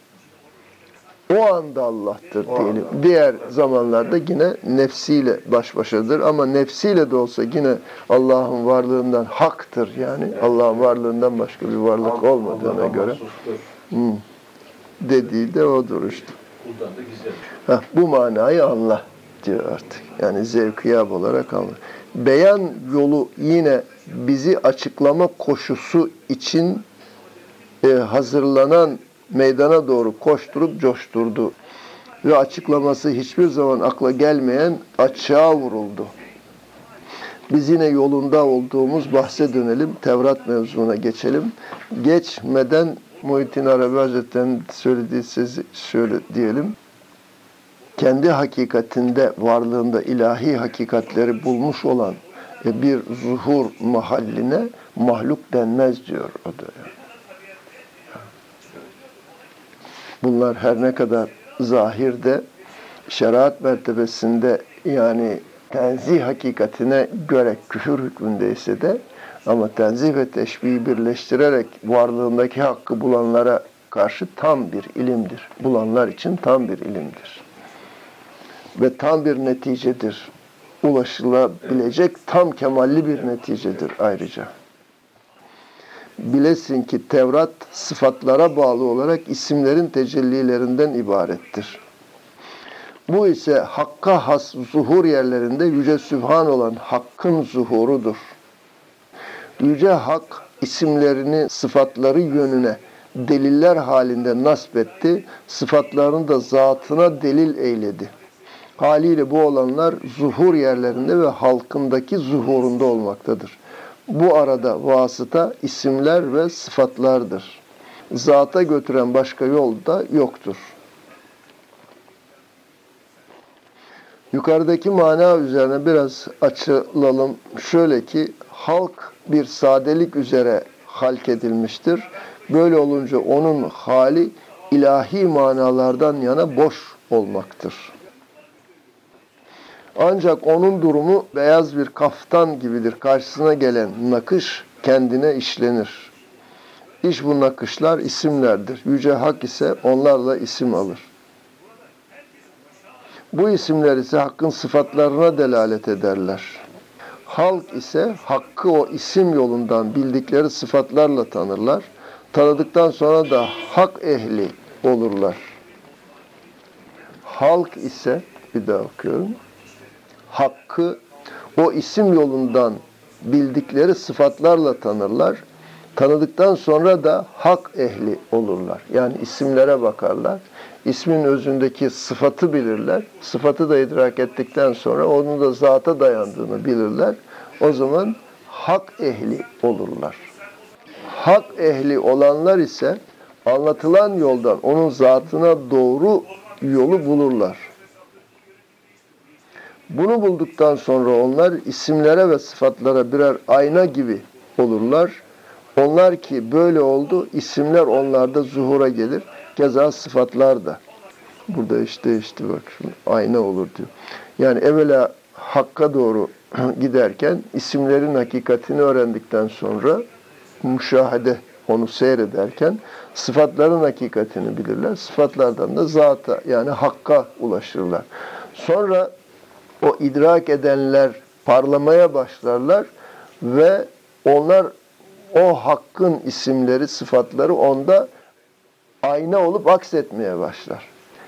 O anda Allah'tır diyelim. Diğer zamanlarda yine nefsiyle baş başadır ama nefsiyle de olsa yine Allah'ın varlığından haktır yani. Allah'ın varlığından başka bir varlık olmadığına göre dediği de odur işte. Da. Heh, bu manayı anla diyor artık. Yani zevkiyab olarak anla. Beyan yolu yine bizi açıklama koşusu için e, hazırlanan meydana doğru koşturup coşturdu. Ve açıklaması hiçbir zaman akla gelmeyen açığa vuruldu. Biz yine yolunda olduğumuz bahse dönelim. Tevrat mevzuna geçelim. Geçmeden Muhittin Arabi Hazretleri'nin söylediği sözü şöyle diyelim kendi hakikatinde, varlığında ilahi hakikatleri bulmuş olan e, bir zuhur mahalline mahluk denmez diyor o da. Bunlar her ne kadar zahirde, şeriat mertebesinde yani tenzih hakikatine göre küfür hükmündeyse de ama tenzih ve teşbihi birleştirerek varlığındaki hakkı bulanlara karşı tam bir ilimdir. Bulanlar için tam bir ilimdir ve tam bir neticedir. Ulaşılabilecek tam kemalli bir neticedir ayrıca. Bilesin ki Tevrat sıfatlara bağlı olarak isimlerin tecellilerinden ibarettir. Bu ise hakka has zuhur yerlerinde Yüce Sübhan olan Hakk'ın zuhurudur. Yüce Hak isimlerini sıfatları yönüne deliller halinde nasp etti, sıfatlarını da zatına delil eyledi. Haliyle bu olanlar zuhur yerlerinde ve halkındaki zuhurunda olmaktadır. Bu arada vasıta isimler ve sıfatlardır. Zata götüren başka yol da yoktur. Yukarıdaki mana üzerine biraz açılalım. Şöyle ki halk bir sadelik üzere halk edilmiştir. Böyle olunca onun hali ilahi manalardan yana boş olmaktır. Ancak onun durumu beyaz bir kaftan gibidir. Karşısına gelen nakış kendine işlenir. İş bu nakışlar isimlerdir. Yüce Hak ise onlarla isim alır. Bu isimler ise Hakk'ın sıfatlarına delalet ederler. Halk ise Hakk'ı o isim yolundan bildikleri sıfatlarla tanırlar. Tanıdıktan sonra da hak ehli olurlar. Halk ise, bir daha okuyorum. Hakk'ı o isim yolundan bildikleri sıfatlarla tanırlar. Tanıdıktan sonra da hak ehli olurlar. Yani isimlere bakarlar. İsmin özündeki sıfatı bilirler. Sıfatı da idrak ettikten sonra onun da zata dayandığını bilirler. O zaman hak ehli olurlar. Hak ehli olanlar ise anlatılan yoldan onun zatına doğru yolu bulurlar. Bunu bulduktan sonra onlar isimlere ve sıfatlara birer ayna gibi olurlar. Onlar ki böyle oldu, isimler onlarda zuhura gelir. Keza sıfatlar da. Burada işte işte bak şimdi ayna olur diyor. Yani evvela hakka doğru (clears throat) giderken isimlerin hakikatini öğrendikten sonra müşahede onu seyrederken sıfatların hakikatini bilirler. Sıfatlardan da zata yani hakka ulaşırlar. Sonra o idrak edenler parlamaya başlarlar ve onlar o hakkın isimleri, sıfatları onda ayna olup aksetmeye başlar.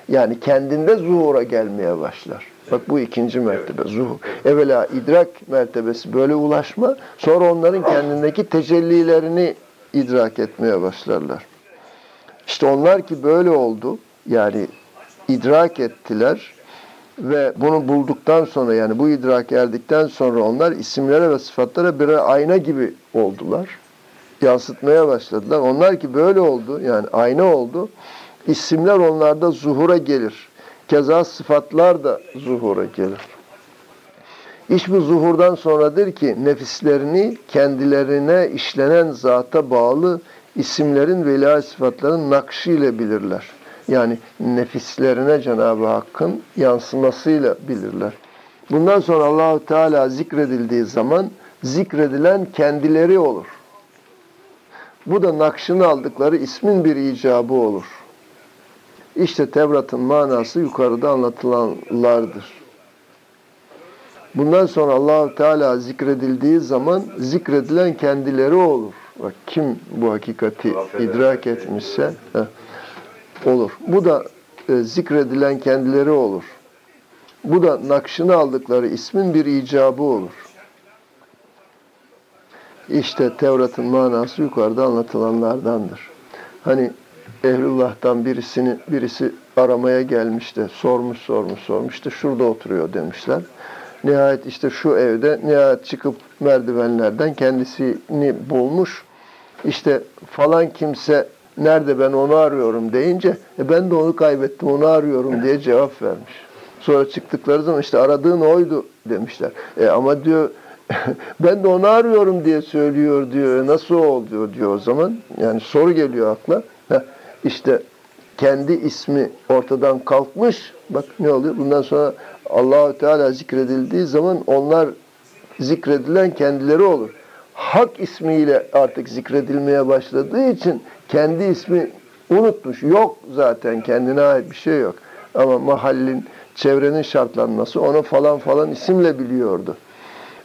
Yani kendinde zuhura gelmeye başlar. Bak bu ikinci mertebe zuhur. Evvela idrak mertebesi böyle ulaşma, sonra onların kendindeki tecellilerini idrak etmeye başlarlar. İşte onlar ki böyle oldu, yani idrak ettiler ve bunu bulduktan sonra yani bu idrak erdikten sonra onlar isimlere ve sıfatlara birer ayna gibi oldular. Yansıtmaya başladılar. Onlar ki böyle oldu yani ayna oldu. İsimler onlarda zuhura gelir. Keza sıfatlar da zuhura gelir. İş bu zuhurdan sonradır ki nefislerini kendilerine işlenen zata bağlı isimlerin ve sıfatların nakşı ile bilirler. Yani nefislerine Cenab-ı Hakk'ın yansımasıyla bilirler. Bundan sonra Allahu Teala zikredildiği zaman zikredilen kendileri olur. Bu da nakşını aldıkları ismin bir icabı olur. İşte Tevrat'ın manası yukarıda anlatılanlardır. Bundan sonra Allahu Teala zikredildiği zaman zikredilen kendileri olur. Bak kim bu hakikati idrak etmişse heh, olur. Bu da e, zikredilen kendileri olur. Bu da nakşını aldıkları ismin bir icabı olur. İşte Tevrat'ın manası yukarıda anlatılanlardandır. Hani Ehlullah'tan birisini birisi aramaya gelmiş de sormuş sormuş sormuş işte şurada oturuyor demişler. Nihayet işte şu evde nihayet çıkıp merdivenlerden kendisini bulmuş. İşte falan kimse nerede ben onu arıyorum deyince e ben de onu kaybettim onu arıyorum diye cevap vermiş. Sonra çıktıkları zaman işte aradığın oydu demişler. E ama diyor (laughs) ben de onu arıyorum diye söylüyor diyor. E nasıl oluyor diyor o zaman. Yani soru geliyor akla. Heh, işte kendi ismi ortadan kalkmış. Bak ne oluyor? Bundan sonra Allahu Teala zikredildiği zaman onlar zikredilen kendileri olur. Hak ismiyle artık zikredilmeye başladığı için kendi ismi unutmuş. Yok zaten kendine ait bir şey yok. Ama mahallin, çevrenin şartlanması onu falan falan isimle biliyordu.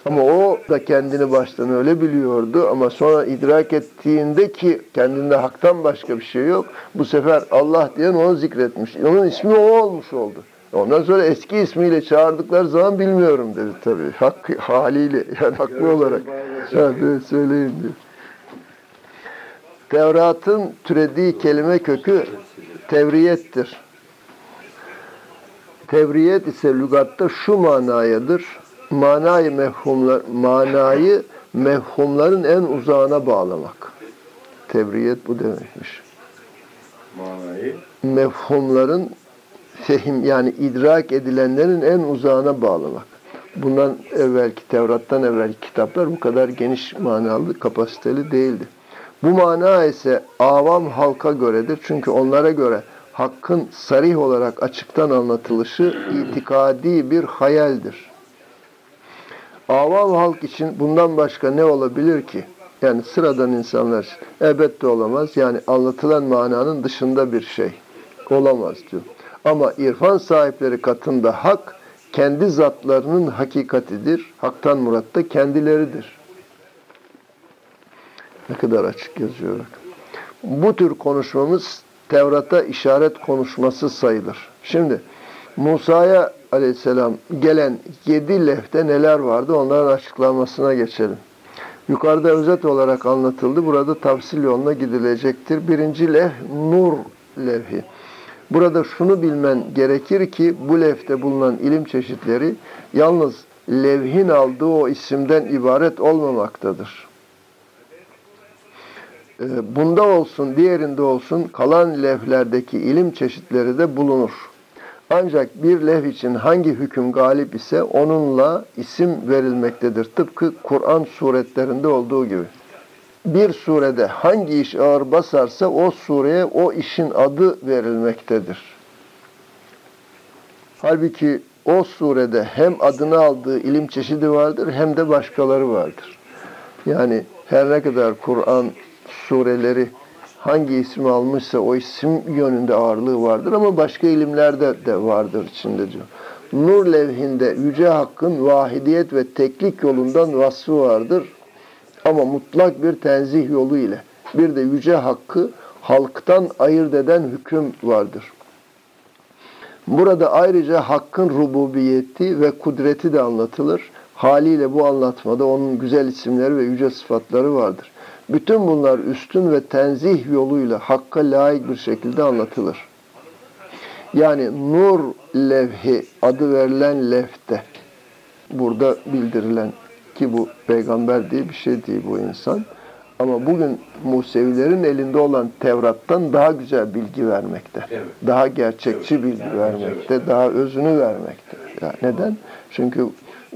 Ama o da kendini baştan öyle biliyordu ama sonra idrak ettiğinde ki kendinde haktan başka bir şey yok. Bu sefer Allah diyen onu zikretmiş. Onun ismi o olmuş oldu. Ondan sonra eski ismiyle çağırdıkları zaman bilmiyorum dedi tabii. Hak, haliyle yani haklı olarak. Böyle söyleyeyim diyor. Tevrat'ın türediği kelime kökü tevriyettir. Tevriyet ise lügatta şu manayadır. Manayı mefhumlar, manayı mefhumların en uzağına bağlamak. Tevriyet bu demekmiş. Manayı Mefhumların fehim yani idrak edilenlerin en uzağına bağlamak. Bundan evvelki Tevrat'tan evvelki kitaplar bu kadar geniş manalı, kapasiteli değildi. Bu mana ise avam halka göredir. Çünkü onlara göre hakkın sarih olarak açıktan anlatılışı itikadi bir hayaldir. Avam halk için bundan başka ne olabilir ki? Yani sıradan insanlar elbette olamaz. Yani anlatılan mananın dışında bir şey olamaz diyor. Ama irfan sahipleri katında hak kendi zatlarının hakikatidir. Haktan murat da kendileridir. Ne kadar açık yazıyor. Bu tür konuşmamız Tevrat'a işaret konuşması sayılır. Şimdi Musa'ya aleyhisselam gelen yedi lefte neler vardı onların açıklamasına geçelim. Yukarıda özet olarak anlatıldı. Burada tavsil yoluna gidilecektir. Birinci leh nur levhi. Burada şunu bilmen gerekir ki bu lefte bulunan ilim çeşitleri yalnız levhin aldığı o isimden ibaret olmamaktadır. Ee, bunda olsun, diğerinde olsun kalan levhlerdeki ilim çeşitleri de bulunur. Ancak bir levh için hangi hüküm galip ise onunla isim verilmektedir. Tıpkı Kur'an suretlerinde olduğu gibi. Bir surede hangi iş ağır basarsa o sureye o işin adı verilmektedir. Halbuki o surede hem adını aldığı ilim çeşidi vardır hem de başkaları vardır. Yani her ne kadar Kur'an sureleri hangi ismi almışsa o isim yönünde ağırlığı vardır ama başka ilimlerde de vardır içinde diyor. Nur levhinde Yüce Hakk'ın vahidiyet ve teklik yolundan vasfı vardır ama mutlak bir tenzih yolu ile. Bir de Yüce Hakk'ı halktan ayırt eden hüküm vardır. Burada ayrıca Hakk'ın rububiyeti ve kudreti de anlatılır. Haliyle bu anlatmada onun güzel isimleri ve yüce sıfatları vardır. Bütün bunlar üstün ve tenzih yoluyla Hakk'a layık bir şekilde anlatılır. Yani nur levhi adı verilen lefte burada bildirilen ki bu peygamber diye bir şey değil bu insan. Ama bugün Musevilerin elinde olan Tevrat'tan daha güzel bilgi vermekte. Evet. Daha gerçekçi bilgi vermekte, daha özünü vermekte. Ya neden? Çünkü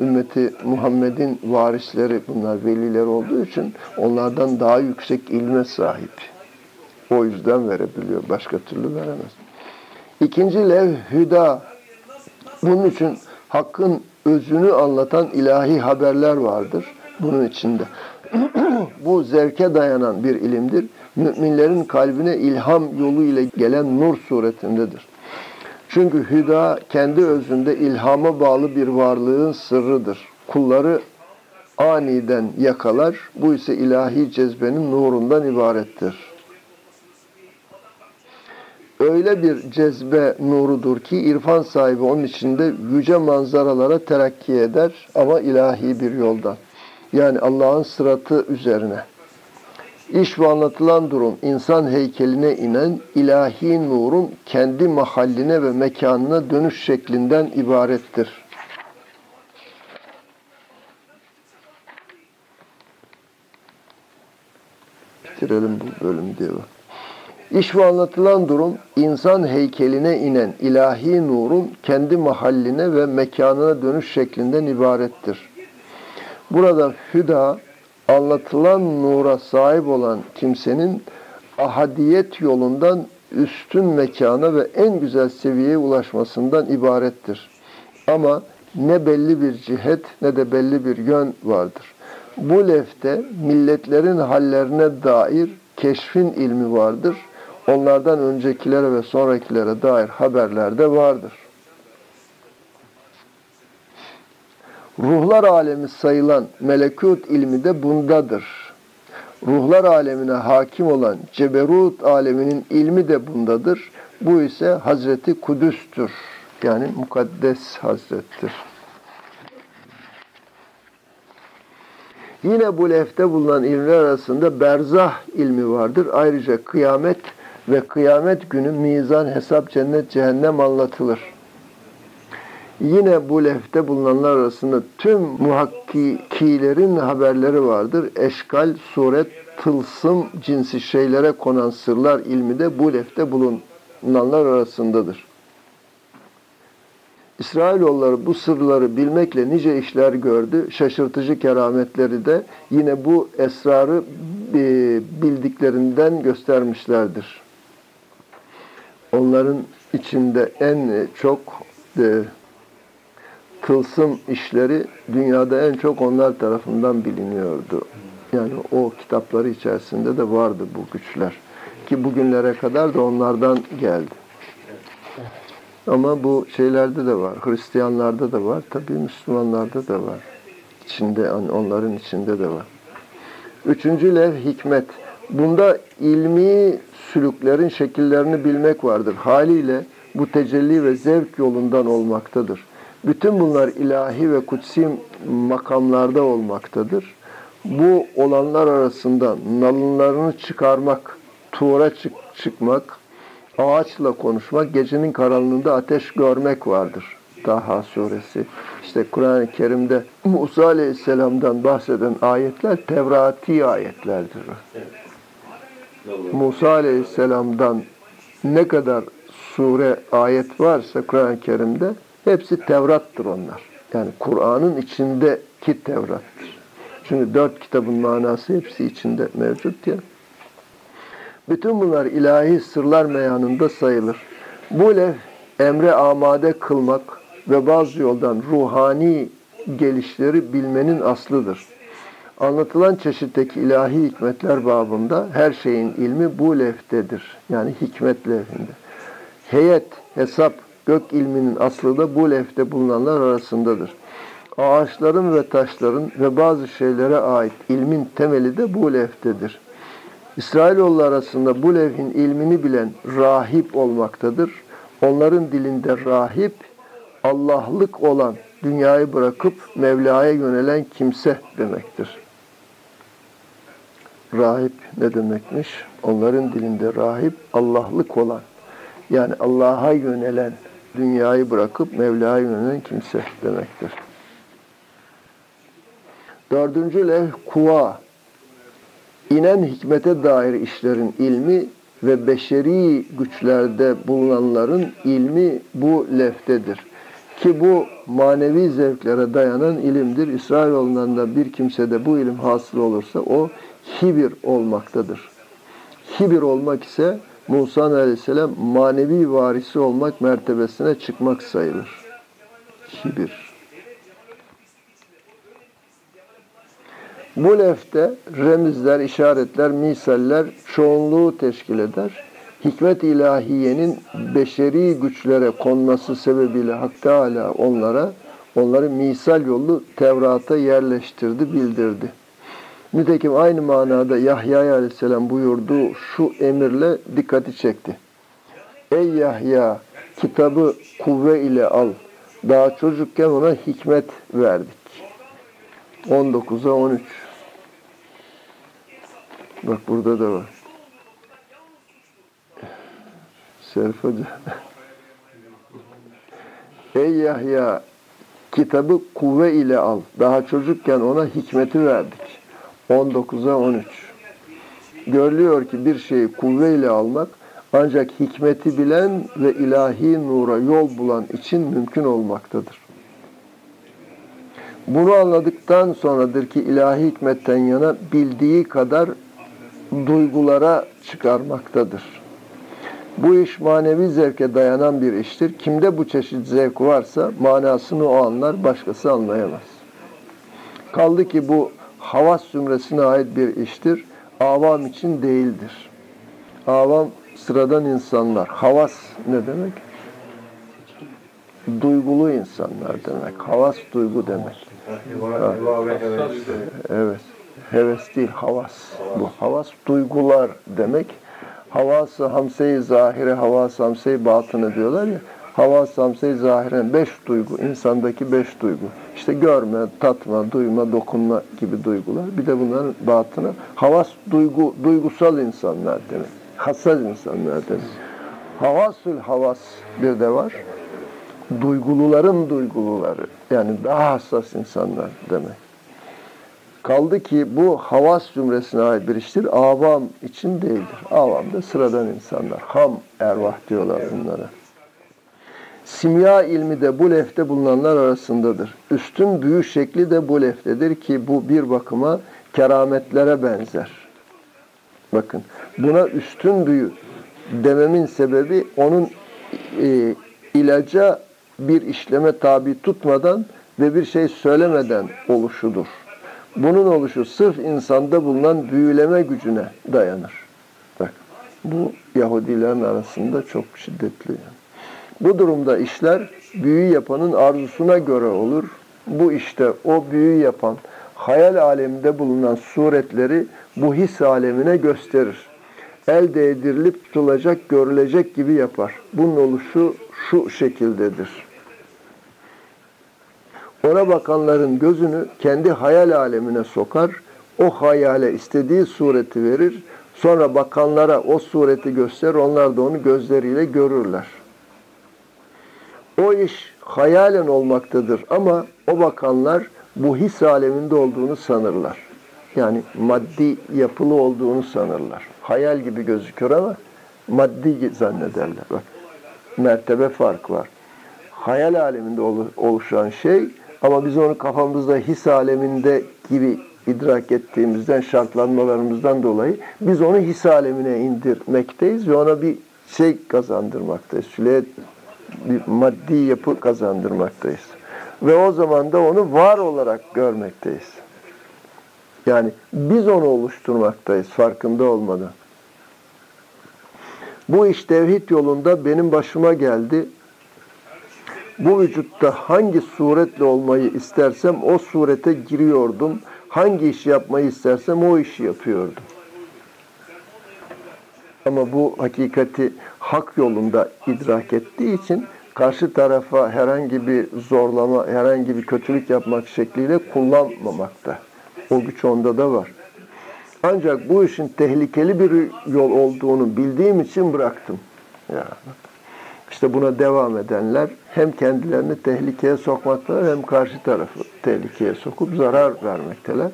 ümmeti Muhammed'in varisleri bunlar veliler olduğu için onlardan daha yüksek ilme sahip. O yüzden verebiliyor. Başka türlü veremez. İkinci lev hüda. Bunun için hakkın özünü anlatan ilahi haberler vardır bunun içinde. (clears throat) Bu zevke dayanan bir ilimdir. Müminlerin kalbine ilham yolu ile gelen nur suretindedir. Çünkü hüda kendi özünde ilhama bağlı bir varlığın sırrıdır. Kulları aniden yakalar. Bu ise ilahi cezbenin nurundan ibarettir. Öyle bir cezbe nurudur ki irfan sahibi onun içinde yüce manzaralara terakki eder ama ilahi bir yoldan. Yani Allah'ın sıratı üzerine. İş ve anlatılan durum insan heykeline inen ilahi nurun kendi mahalline ve mekanına dönüş şeklinden ibarettir. Bitirelim bu bölüm diyor. İş ve anlatılan durum insan heykeline inen ilahi nurun kendi mahalline ve mekanına dönüş şeklinden ibarettir. Burada hüda anlatılan nura sahip olan kimsenin ahadiyet yolundan üstün mekana ve en güzel seviyeye ulaşmasından ibarettir. Ama ne belli bir cihet ne de belli bir yön vardır. Bu lefte milletlerin hallerine dair keşfin ilmi vardır. Onlardan öncekilere ve sonrakilere dair haberler de vardır. Ruhlar alemi sayılan melekut ilmi de bundadır. Ruhlar alemine hakim olan ceberut aleminin ilmi de bundadır. Bu ise Hazreti Kudüs'tür. Yani mukaddes Hazrettir. Yine bu lefte bulunan ilmler arasında berzah ilmi vardır. Ayrıca kıyamet ve kıyamet günü mizan, hesap, cennet, cehennem anlatılır. Yine bu lefte bulunanlar arasında tüm muhakkikilerin haberleri vardır. Eşkal, suret, tılsım cinsi şeylere konan sırlar ilmi de bu lefte bulunanlar arasındadır. İsrailoğulları bu sırları bilmekle nice işler gördü. Şaşırtıcı kerametleri de yine bu esrarı e, bildiklerinden göstermişlerdir. Onların içinde en çok e, tılsım işleri dünyada en çok onlar tarafından biliniyordu. Yani o kitapları içerisinde de vardı bu güçler. Ki bugünlere kadar da onlardan geldi. Ama bu şeylerde de var. Hristiyanlarda da var. Tabii Müslümanlarda da var. İçinde, onların içinde de var. Üçüncü lev hikmet. Bunda ilmi sülüklerin şekillerini bilmek vardır. Haliyle bu tecelli ve zevk yolundan olmaktadır. Bütün bunlar ilahi ve kutsi makamlarda olmaktadır. Bu olanlar arasında nalınlarını çıkarmak, tuğra çık çıkmak, ağaçla konuşmak, gecenin karanlığında ateş görmek vardır. Daha suresi. İşte Kur'an-ı Kerim'de Musa Aleyhisselam'dan bahseden ayetler Tevrati ayetlerdir. Musa Aleyhisselam'dan ne kadar sure, ayet varsa Kur'an-ı Kerim'de hepsi Tevrat'tır onlar. Yani Kur'an'ın içindeki Tevrat'tır. Çünkü dört kitabın manası hepsi içinde mevcut ya. Bütün bunlar ilahi sırlar meyanında sayılır. Bu lef emre amade kılmak ve bazı yoldan ruhani gelişleri bilmenin aslıdır. Anlatılan çeşitteki ilahi hikmetler babında her şeyin ilmi bu leftedir. Yani hikmet levhinde. Heyet, hesap, gök ilminin aslı da bu lefte bulunanlar arasındadır. Ağaçların ve taşların ve bazı şeylere ait ilmin temeli de bu leftedir. İsrailoğlu arasında bu levhin ilmini bilen rahip olmaktadır. Onların dilinde rahip, Allah'lık olan dünyayı bırakıp Mevla'ya yönelen kimse demektir. Rahip ne demekmiş? Onların dilinde rahip, Allah'lık olan. Yani Allah'a yönelen, dünyayı bırakıp Mevla'ya yönelen kimse demektir. Dördüncü lev kuva. inen hikmete dair işlerin ilmi ve beşeri güçlerde bulunanların ilmi bu leftedir. Ki bu manevi zevklere dayanan ilimdir. İsrailoğlundan da bir kimsede bu ilim hasıl olursa o hibir olmaktadır. Hibir olmak ise Musa Aleyhisselam manevi varisi olmak mertebesine çıkmak sayılır. Hibir. Bu lefte remizler, işaretler, misaller çoğunluğu teşkil eder. Hikmet ilahiyenin beşeri güçlere konması sebebiyle Hak Teala onlara, onları misal yolu Tevrat'a yerleştirdi, bildirdi. Nitekim aynı manada Yahya aleyhisselam buyurduğu şu emirle dikkati çekti. Ey Yahya kitabı kuvve ile al. Daha çocukken ona hikmet verdik. 19'a 13. Bak burada da var. Serif Hoca. (laughs) Ey Yahya kitabı kuvve ile al. Daha çocukken ona hikmeti verdik. 19'a 13. Görülüyor ki bir şeyi kuvve ile almak ancak hikmeti bilen ve ilahi nura yol bulan için mümkün olmaktadır. Bunu anladıktan sonradır ki ilahi hikmetten yana bildiği kadar duygulara çıkarmaktadır. Bu iş manevi zevke dayanan bir iştir. Kimde bu çeşit zevk varsa manasını o anlar, başkası anlayamaz. Kaldı ki bu havas zümresine ait bir iştir. Avam için değildir. Avam sıradan insanlar. Havas ne demek? Duygulu insanlar demek. Havas duygu demek. Evet. Heves değil, havas. Bu havas duygular demek. Havası hamse-i zahire, havası hamse-i batını diyorlar ya. Havası hamse-i zahire, beş duygu, insandaki beş duygu. İşte görme, tatma, duyma, dokunma gibi duygular. Bir de bunların batını. Havas duygu, duygusal insanlar demek. Hassas insanlar demek. Havasül havas bir de var. Duyguluların duyguluları. Yani daha hassas insanlar demek. Kaldı ki bu havas zümresine ait bir iştir. Avam için değildir. Avam da sıradan insanlar. Ham ervah diyorlar bunlara. Simya ilmi de bu lefte bulunanlar arasındadır. Üstün büyü şekli de bu leftedir ki bu bir bakıma kerametlere benzer. Bakın buna üstün büyü dememin sebebi onun e, ilaca bir işleme tabi tutmadan ve bir şey söylemeden oluşudur. Bunun oluşu sırf insanda bulunan büyüleme gücüne dayanır. Bak, bu Yahudilerin arasında çok şiddetli. Bu durumda işler büyü yapanın arzusuna göre olur. Bu işte o büyü yapan hayal aleminde bulunan suretleri bu his alemine gösterir. Elde edirilip tutulacak, görülecek gibi yapar. Bunun oluşu şu şekildedir. Ona bakanların gözünü kendi hayal alemine sokar, o hayale istediği sureti verir, sonra bakanlara o sureti gösterir, onlar da onu gözleriyle görürler. O iş hayalen olmaktadır ama o bakanlar bu his aleminde olduğunu sanırlar. Yani maddi yapılı olduğunu sanırlar. Hayal gibi gözüküyor ama maddi zannederler. Bak, mertebe fark var. Hayal aleminde oluşan şey ama biz onu kafamızda his aleminde gibi idrak ettiğimizden, şartlanmalarımızdan dolayı biz onu his alemine indirmekteyiz ve ona bir şey kazandırmaktayız. Süle bir maddi yapı kazandırmaktayız. Ve o zaman da onu var olarak görmekteyiz. Yani biz onu oluşturmaktayız farkında olmadan. Bu iş tevhid yolunda benim başıma geldi bu vücutta hangi suretle olmayı istersem o surete giriyordum. Hangi işi yapmayı istersem o işi yapıyordum. Ama bu hakikati hak yolunda idrak ettiği için karşı tarafa herhangi bir zorlama, herhangi bir kötülük yapmak şekliyle kullanmamakta. O güç onda da var. Ancak bu işin tehlikeli bir yol olduğunu bildiğim için bıraktım. Ya. İşte buna devam edenler hem kendilerini tehlikeye sokmaktalar hem karşı tarafı tehlikeye sokup zarar vermekteler.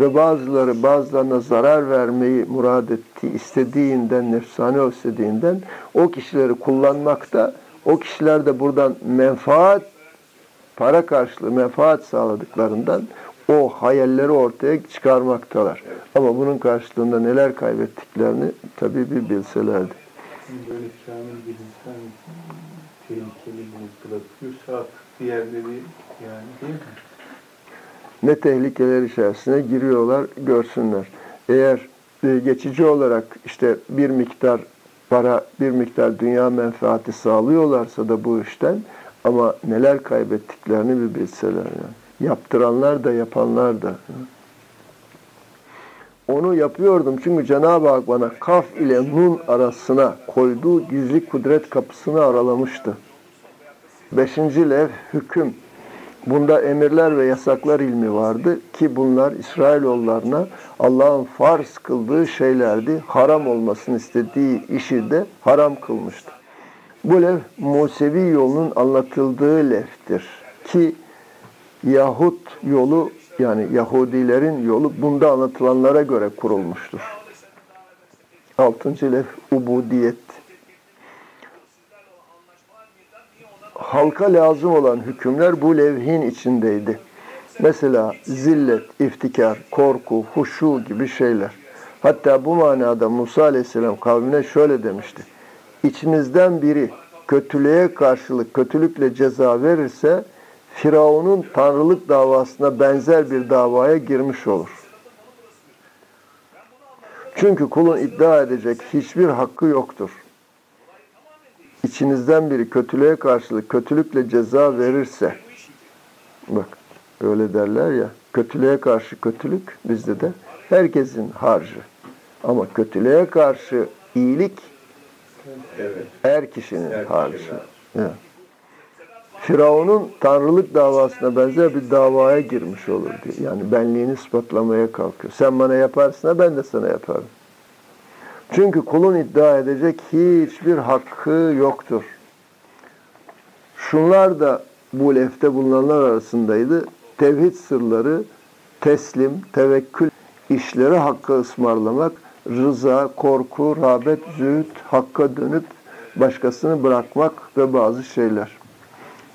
Ve bazıları bazılarına zarar vermeyi murad ettiği, istediğinden, nefsane istediğinden o kişileri kullanmakta, o kişiler de buradan menfaat, para karşılığı menfaat sağladıklarından o hayalleri ortaya çıkarmaktalar. Ama bunun karşılığında neler kaybettiklerini tabii bir bilselerdi. Böyle kamil bir insan tehlikeli bırakıyorsa diğerleri yani değil mi? Ne tehlikeler içerisine giriyorlar görsünler. Eğer e, geçici olarak işte bir miktar para, bir miktar dünya menfaati sağlıyorlarsa da bu işten ama neler kaybettiklerini bir bilseler yani. Yaptıranlar da yapanlar da. Onu yapıyordum çünkü Cenab-ı Hak bana kaf ile nun arasına koyduğu gizli kudret kapısını aralamıştı. Beşinci lev hüküm. Bunda emirler ve yasaklar ilmi vardı ki bunlar İsrailoğullarına Allah'ın farz kıldığı şeylerdi. Haram olmasını istediği işi de haram kılmıştı. Bu lev Musevi yolunun anlatıldığı levhtir ki Yahut yolu yani Yahudilerin yolu bunda anlatılanlara göre kurulmuştur. Altıncı lef ubudiyet. Halka lazım olan hükümler bu levhin içindeydi. Mesela zillet, iftikar, korku, huşu gibi şeyler. Hatta bu manada Musa aleyhisselam kavmine şöyle demişti. İçinizden biri kötülüğe karşılık kötülükle ceza verirse Firavun'un tanrılık davasına benzer bir davaya girmiş olur. Çünkü kulun iddia edecek hiçbir hakkı yoktur. İçinizden biri kötülüğe karşılık kötülükle ceza verirse, bak öyle derler ya, kötülüğe karşı kötülük bizde de herkesin harcı. Ama kötülüğe karşı iyilik Evet. her kişinin harcı. Evet. Firavun'un tanrılık davasına benzer bir davaya girmiş olur diyor. Yani benliğini ispatlamaya kalkıyor. Sen bana yaparsın ben de sana yaparım. Çünkü kulun iddia edecek hiçbir hakkı yoktur. Şunlar da bu lefte bulunanlar arasındaydı. Tevhid sırları, teslim, tevekkül işleri hakka ısmarlamak, rıza, korku, rağbet, zühd, hakka dönüp başkasını bırakmak ve bazı şeyler.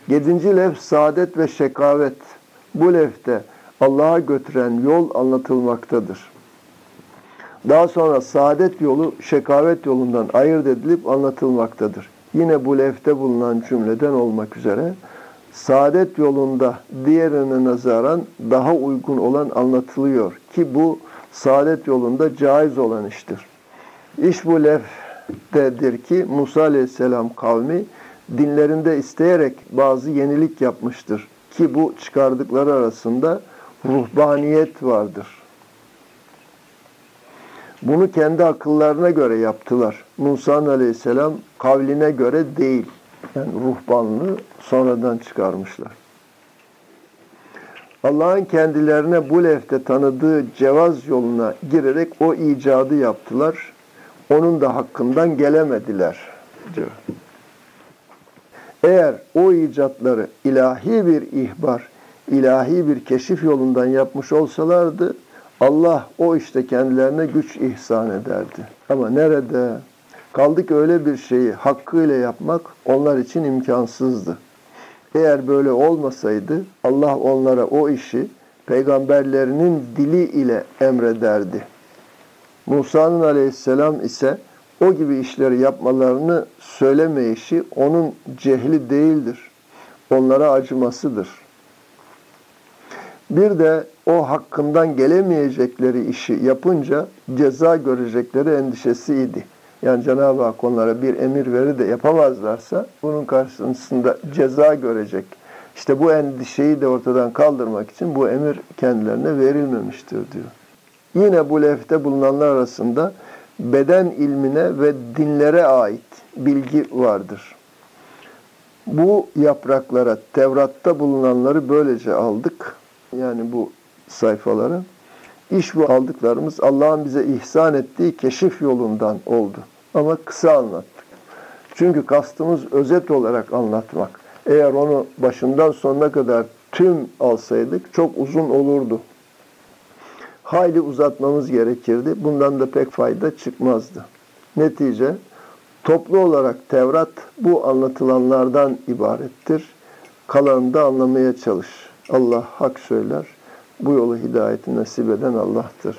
Yedinci lef saadet ve şekavet. Bu lefte Allah'a götüren yol anlatılmaktadır. Daha sonra saadet yolu şekavet yolundan ayırt edilip anlatılmaktadır. Yine bu lefte bulunan cümleden olmak üzere saadet yolunda diğerine nazaran daha uygun olan anlatılıyor ki bu saadet yolunda caiz olan iştir. İş bu leftedir ki Musa aleyhisselam kavmi dinlerinde isteyerek bazı yenilik yapmıştır. Ki bu çıkardıkları arasında ruhbaniyet vardır. Bunu kendi akıllarına göre yaptılar. Musa aleyhisselam kavline göre değil. Yani ruhbanlığı sonradan çıkarmışlar. Allah'ın kendilerine bu lefte tanıdığı cevaz yoluna girerek o icadı yaptılar. Onun da hakkından gelemediler. Eğer o icatları ilahi bir ihbar, ilahi bir keşif yolundan yapmış olsalardı, Allah o işte kendilerine güç ihsan ederdi. Ama nerede? Kaldık öyle bir şeyi hakkıyla yapmak onlar için imkansızdı. Eğer böyle olmasaydı Allah onlara o işi peygamberlerinin dili ile emrederdi. Musa'nın aleyhisselam ise o gibi işleri yapmalarını söylemeyişi onun cehli değildir. Onlara acımasıdır. Bir de o hakkından gelemeyecekleri işi yapınca ceza görecekleri endişesiydi. Yani Cenab-ı Hak onlara bir emir verir de yapamazlarsa bunun karşısında ceza görecek. İşte bu endişeyi de ortadan kaldırmak için bu emir kendilerine verilmemiştir diyor. Yine bu lefte bulunanlar arasında beden ilmine ve dinlere ait bilgi vardır. Bu yapraklara Tevrat'ta bulunanları böylece aldık. Yani bu sayfalara. İş bu aldıklarımız Allah'ın bize ihsan ettiği keşif yolundan oldu. Ama kısa anlattık. Çünkü kastımız özet olarak anlatmak. Eğer onu başından sonuna kadar tüm alsaydık çok uzun olurdu. hayli uzatmamız gerekirdi. Bundan da pek fayda çıkmazdı. Netice toplu olarak Tevrat bu anlatılanlardan ibarettir. Kalanını da anlamaya çalış. Allah hak söyler. Bu yolu hidayeti nasip eden Allah'tır.